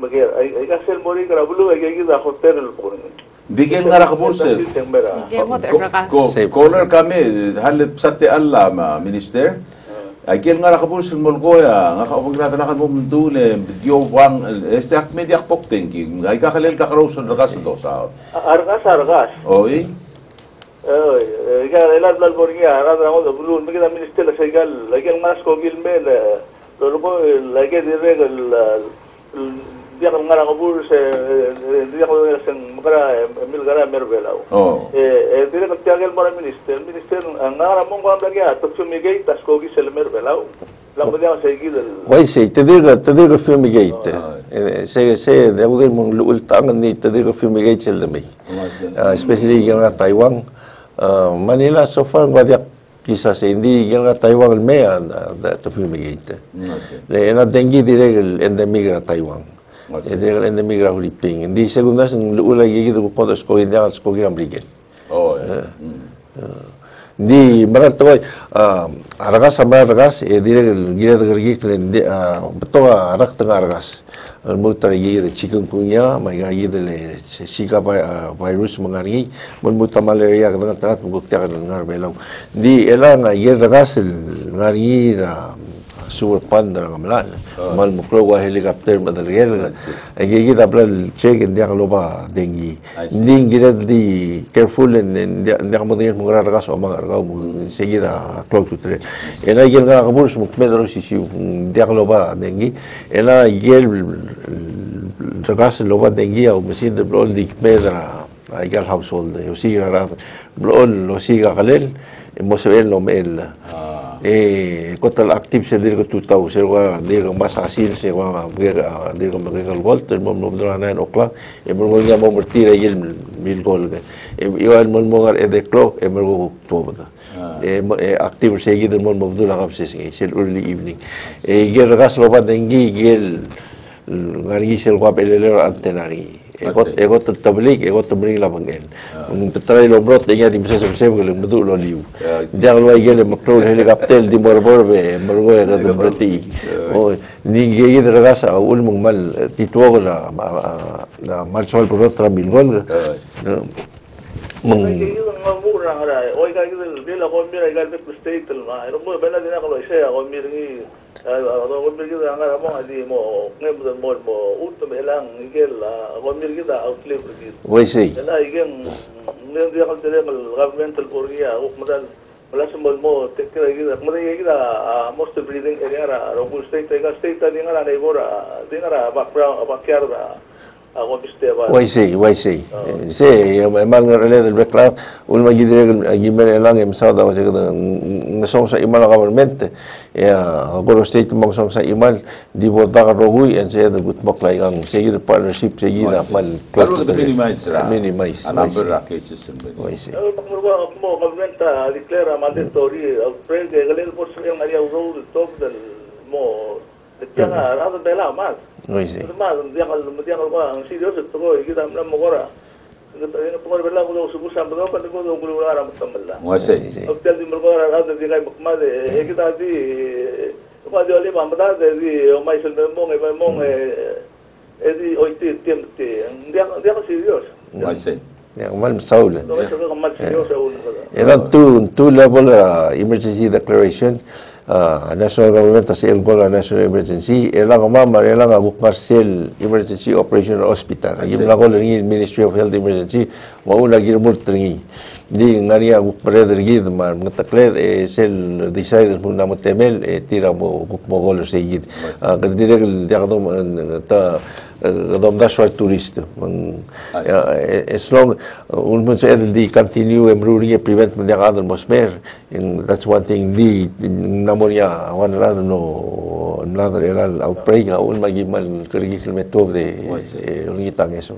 Speaker 4: ba mangarmid. Magir ay ay kasel mori kara bulu ay ay da hotel el pun.
Speaker 1: Digel nga rakabulsel.
Speaker 3: Sige mo,
Speaker 1: Ko-
Speaker 3: rakas.
Speaker 1: ko- Caller kami, halit sa te Allah, ma, minister. Agil nga nakabulsel molgoya, nga kaupag natanakan mo mundule, video wang, este ak media pok thinking, ay kakalil kakarosan na kasi do sa.
Speaker 4: Argas argas.
Speaker 1: Oy,
Speaker 4: Oy, gal ela blal borgi ara da mo bulu mi da minister la segal lagi mas ko gil mel lo ko lagi dire gal dia kan ngara kabur se dia ko sen magara mil gara mervelao.
Speaker 1: oh.
Speaker 4: eh dire ka tiagel mara minister minister ang ngara mong ko lagi ato sumigay tas ko gi sel mervelao. La mo dia sa gidel.
Speaker 2: Wai sei, tadiga, tadiga fumigate. Eh, Sei, sei, de udir mong luul tangan ni tadiga fumigate sila may. Uh, especially yung nga Taiwan. Uh, Manila, so far, ngwadyak kisa sa hindi yung nga Taiwan mea na to fumigate. Le ena dengue dire el endemic na Taiwan.
Speaker 1: Masi.
Speaker 2: Ya, dia kalau endemik graf liping. Di sekunder sen lu lagi kita buat untuk skor India skor berikan. Oh. Ya.
Speaker 1: Eh. Hmm. Eh.
Speaker 2: Di berat tu? Uh, eh, sama argas. Ya, dia kita tergigit kalau uh, betul lah, arak tengah argas. Mau tergigi kita chicken kunya, lagi gigi le sika virus mengani, mau malaria dengan tengah mungkin tiada dengar belum. Di elang ayer argas mengani. sur pandra gamlan mal muklo wa helicopter madal gel. Enge gi da plan check in diang loba dengi. Ding gi careful in diang mo diang mugra ragas o mangar ga mu segi da clock to tre. Ela gel ga kabur sum medro si si diang loba dengi. Ela gel ragas loba dengi o mesin de blol di pedra ay gal household yo siga ra blol lo siga galel mo ven lo mel eh kotal active sa dir ko tutaw sir wa dir ko mas asil sir wa dir ko magigal Walter mo mo dra 9 o'clock e mo nga mo mertira yel mil gol e iwan mo mo ngar ede clock e mo ko to ba e mo active sa gid mo mo dra kap sa sir early evening. E gel gas lo pa dengi gel ngari sir wa pelelero antenari Ego, ego tertablik, ego la lah panggil. Tetapi lo bro, tanya di mesej mesej mungkin lo betul lo liu. Dia kalau ayah le maklul helikopter di bor bor be, berdua ya kata berarti. Oh, ni gaya de rasa ah, ul mengmal eh, titwa ko lah. la pun
Speaker 4: rasa terambil kan. Meng. Kalau orang ada, orang dia lah mira kalau mesti itu lah. Rumah bela dia lah kalau saya kau mira ni Kala igen ngem di ako dire mal governmental porgia uk madal wala sa mo mo tekra gida mo di gida most breathing area ro state ga state di nga ra na ibora di nga ra background backyard ra ako Mr.
Speaker 2: YC, YC. Si, emang rele del reclam, un magidire agimene lang em sa daw sa ngasong sa imal government. Ya, ako state mo song sa imal, di mo ta ka roguy and say the good maklay ang sige the partnership sige na man.
Speaker 1: Pero kita minimize ra.
Speaker 2: Minimize.
Speaker 1: A number of cases in many.
Speaker 2: YC.
Speaker 4: Ang makmurwa mo government uh, declare a mandatory outbreak eh galil po sa yung area role top del mo jangan ada tela mas
Speaker 2: emergency declaration. Uh, national government tas el gola national emergency elang mama elang aguk marcel emergency operation hospital agim la gola ni ministry of health emergency wa ula gir mur tringi di ngari aguk brother gid mar ngatakle e sel decide mo na mo temel e tira mo guk mo gola se gid agar dire dia kadom ta kadom das for tourist mang as long un mo sa di continue emruring prevent mo dia kadon mosmer and that's one thing di namonia one another no another era outbreak un magimal kergi kilometro de ungitang eso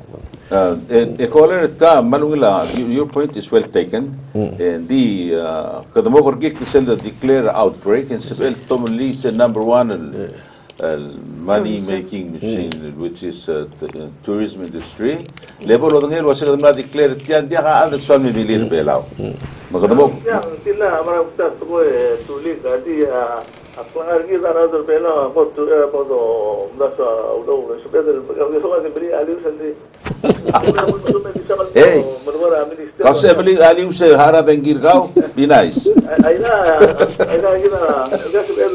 Speaker 1: Uh, and the caller ka malungila your point is well taken. And the uh, kadamo korgi kisel the declare outbreak and sebel tomli se number one الماني ميكينج مachine which is uh, tourism industry lebo lo dangel wasa kadamna declare tian dia ka ada suami bilir belau magadamo
Speaker 4: sila amara ukta tuko tuli gadi aklar gi zara dur bela ko tu ko do mdasa udo udo subedel kawge so ade bri ali usandi
Speaker 1: Hey, kasi emeli ali usai hara bengir kau, be nice.
Speaker 4: Aina, aina kita, kita sudah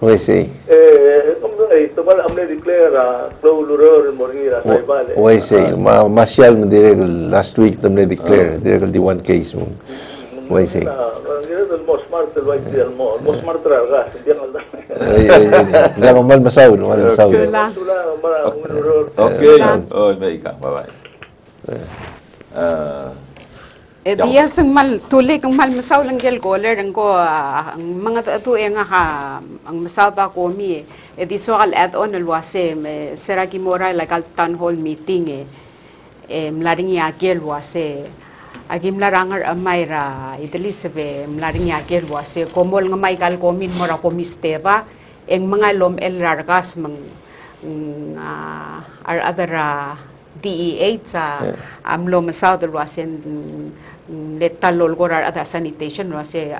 Speaker 4: Oui.
Speaker 2: Oui. Ma, ma me dirait que last week, me déclare, que one case.
Speaker 3: Oui,
Speaker 1: oh.
Speaker 3: Eh Diya sang mal tulik ang mal masaw lang gel goler ang ko ah, ang mga tu eh, nga ha ang masaw ba ko mi e di so al add on al wase me sera ki mora la kal town hall meeting e e mlaring ya gel wase. Agim larangar amaira idli sebe mlaring ya gel wase. Komol nga mai kal komin mora ko misteba eng mga lom el rargas mang mm, ah, ar adara ah, DE8 sa AMLO Masal ruasen letta lolgorar ada sanitation no ruase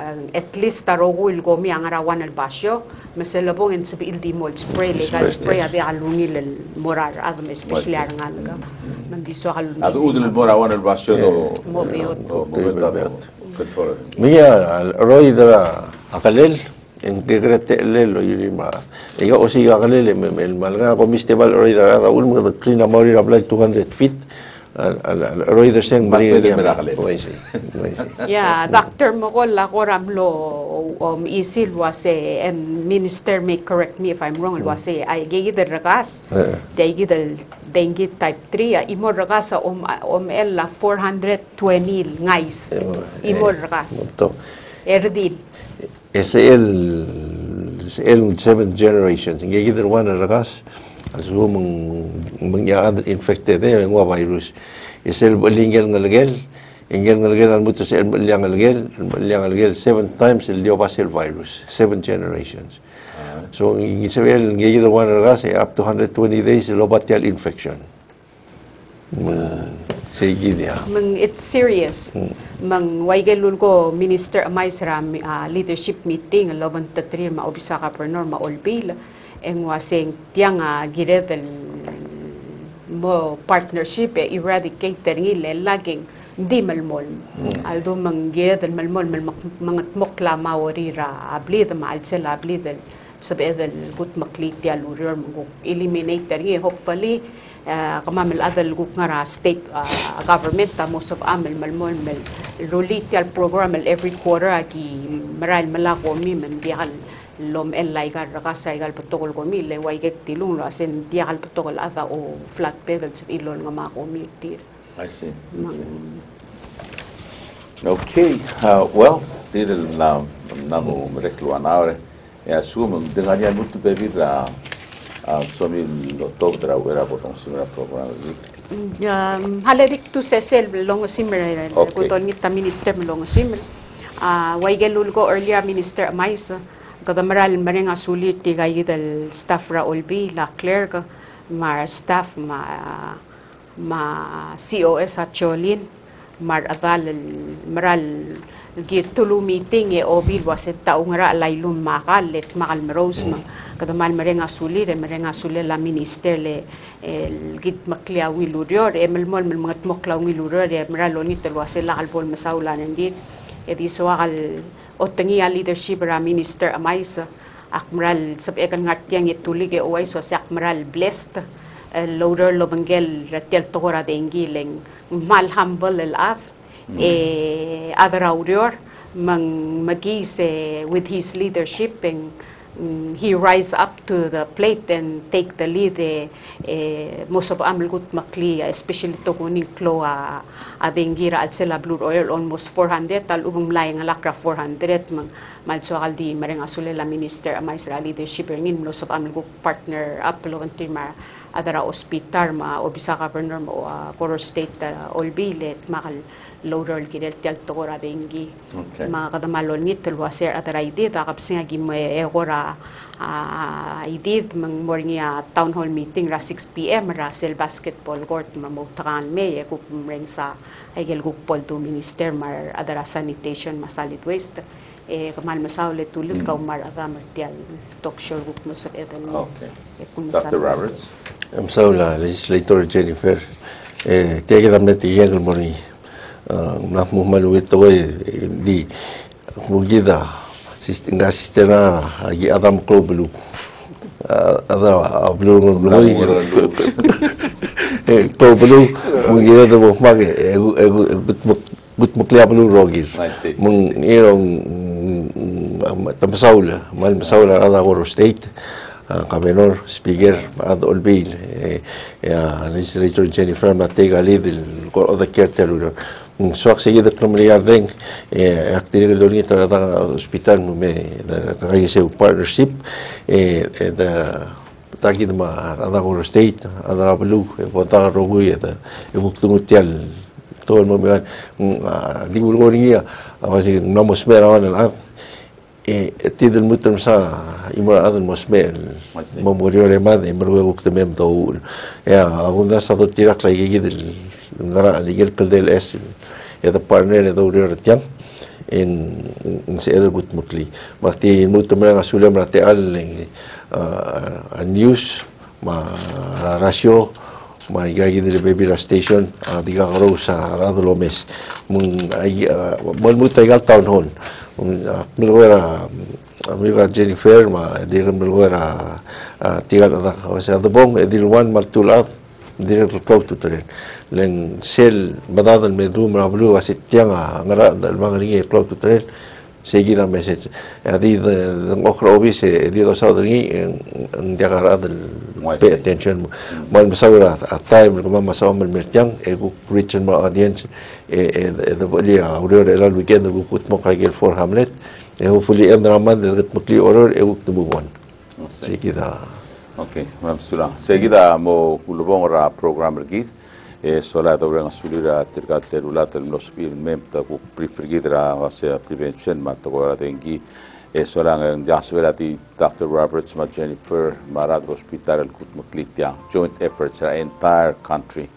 Speaker 3: at least tarogu ilgomi angarawan al basyo meselabong in sabi ildi mold spray legal spray ade alungi lel morar adam especially arangal ka mandiso
Speaker 1: halun adu udul morawan al basyo do mobiot mobiot control
Speaker 2: miya roidra akalel en kegrete lelo yuri ma ega osi akalel me me malga ko festival Roy dara ul mo klina mori ra like 200 feet der seng
Speaker 1: Mat
Speaker 2: bari
Speaker 1: pwede merakalel.
Speaker 2: Oy si. Oy si.
Speaker 3: Yeah, Dr. Mogol, ako ramlo um, isil wase, and minister may correct me if I'm wrong, wase, ay gigidal ragas,
Speaker 2: Eh.
Speaker 3: day gidal dengue type 3, ah, imo ragas om, om el la 420 ngais, imo ragas,
Speaker 2: To.
Speaker 3: Erdil.
Speaker 2: Ese el el seven generations. Ngi gider wana ragas asu mong mangyaad infected eh ng virus ese el lingel ngalgel ingel ngalgel al muto se el liang ngalgel liang ngalgel seven times el dio el virus seven generations. So ngi sebel ngi gider wana ragas eh, up to 120 days lo batial infection Sige dia.
Speaker 3: Mang it's serious. Mang waigalul ko minister amay sa ah, leadership meeting laban tatrir maobisa ka pernor maolbil eng waseng tiang uh, giredel mo partnership e eradicate ngile laging di malmol. Aldo mang giredel malmol mal mga mokla mawari ra ablid ma alsel ablid sabi edel gut maklik ti alurir mo eliminate tari hopefully آه، قمام الأذل جوكنا state آه، government آه، موسف أمل ملمول مل روليت البروغرام every quarter أكي مرا الملاق ومي من ديال لوم إن لا يقال رقاسة يقال بتقول القومي اللي وايجت تلون رأسين ديال بتقول الأذى أو فلات بيدلز في اللون غما قومي كتير
Speaker 1: I نعم. see. Okay, uh, well, tiri na namu mreklu anare, ya suo mum dengaria mutu bevira somi lo top dra wera simra program ni.
Speaker 3: Tu sesel long minister long waigelul ko earlier minister mais kadamaral marenga sulit ti gayidal staff ra olbi la mar staff ma ma COS at Cholin mar adal maral git tulu meeting e obil waset taong ra laylum makal let makal meros ma. Kadamal marenga suli re marenga suli la minister le el git makliawi lurior e melmol mel mga moklawi lurior e maral oni tel waset la kalbol masaulan endit e di so akal otengi leadership ra minister amais akmral sab ekan ngartiang itulig e oay so si akmral blessed eh, loader lobangel ratel tokora dengi leng. Mal humble el af e other aurior mang magis eh, with his leadership and mm, he rise up to the plate and take the lead eh, eh, most of aml gut makli especially to kuning klo a adengira al sela blue oil almost 400 tal ubong layang alakra 400 mang malso al di mareng asulela minister amay sa leadership ngin most of aml gut partner up lo ma adara ospital ma obisa governor mo uh, State uh, olbilet makal loader kinel tel tokora dengi
Speaker 1: Okay.
Speaker 3: ma kadamalol ngit tel waser adara idid akap singa gi mo e ora uh, idid mang morning uh, town hall meeting ra 6 pm ra sel basketball court ma mo takan me e kup reng sa ay gel gup pol to minister mar adara sanitation ma solid waste e kamal masawle tulog ka umar ada martial talk show gup mo sa edan mo e kung
Speaker 1: Dr. Roberts.
Speaker 2: Am sau la legislator Jennifer eh tiga dam net yang moni na nafmu malu ito e di mugida sistema sistema agi adam ko bulu ada bulu bulu e ko bulu mal ada state. Cabenor Spiguer, Ad eh, Jennifer suakseida kramliareng e aktiri loni tara da hospital no me da kai seu partnership e da taki ma da go state ada blu e vota rogu e da e buktungu tial todo el momento divulgou ninguém a fazer não mosmera on el e tidel mutem sa imora adel mosmel memorial e mad e mergo também do e a alguma sa do tirar clai gidel nara legal kedel es yata parne ne do rer in in se eder gut mutli mati in mutum ne ngasule mrate al a news ma rasio, ma igagi de baby ra station uh, a diga grosa radlo mes mun ai mun muta igal town hon mun era amiga Jennifer ma diga mel era tigal da o sea de bon edil One, mal tulad dire cloud to train len sel badadal me du mra blu asi tianga ngara dal mangri kau tu tren seguida message adi de okra obi se di do sa dringi en diagara del
Speaker 1: I
Speaker 2: pay
Speaker 1: see.
Speaker 2: attention mal masawra a time ko mama sa mal mertiang e ku reach ma audience e e de boli a uror el weekend ku kut mo kay gel for hamlet e hopefully em raman de gat mukli oror e ku tubu wan
Speaker 1: see.
Speaker 2: seguida
Speaker 1: Okay, mam sula. Seguida mo kulubong ra program E solato per una sulira a tirca te rulate lo spil memta cu prifrigitra va se a prevention ma to cora tenki e solang un jasvela di Dr. Roberts ma Jennifer Marat ospitare il cut muclitia joint efforts la entire country.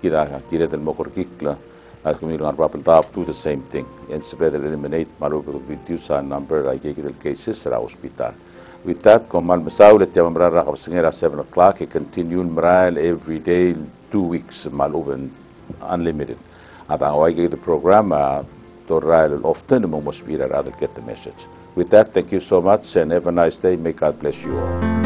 Speaker 1: Kira kire del mokor kikla. As kami orang arpa pelta up to the same thing. And se pe eliminate malu lo reduce our number a kiki del cases la ospitar with that kami malam komal tiap malam rakab singera seven o'clock e continue un mrail every day two weeks malooban unlimited. Program uh, oo ayagada often, the most speed. I rather get the message. With that thank you so much and have a nice day. May god bless you all.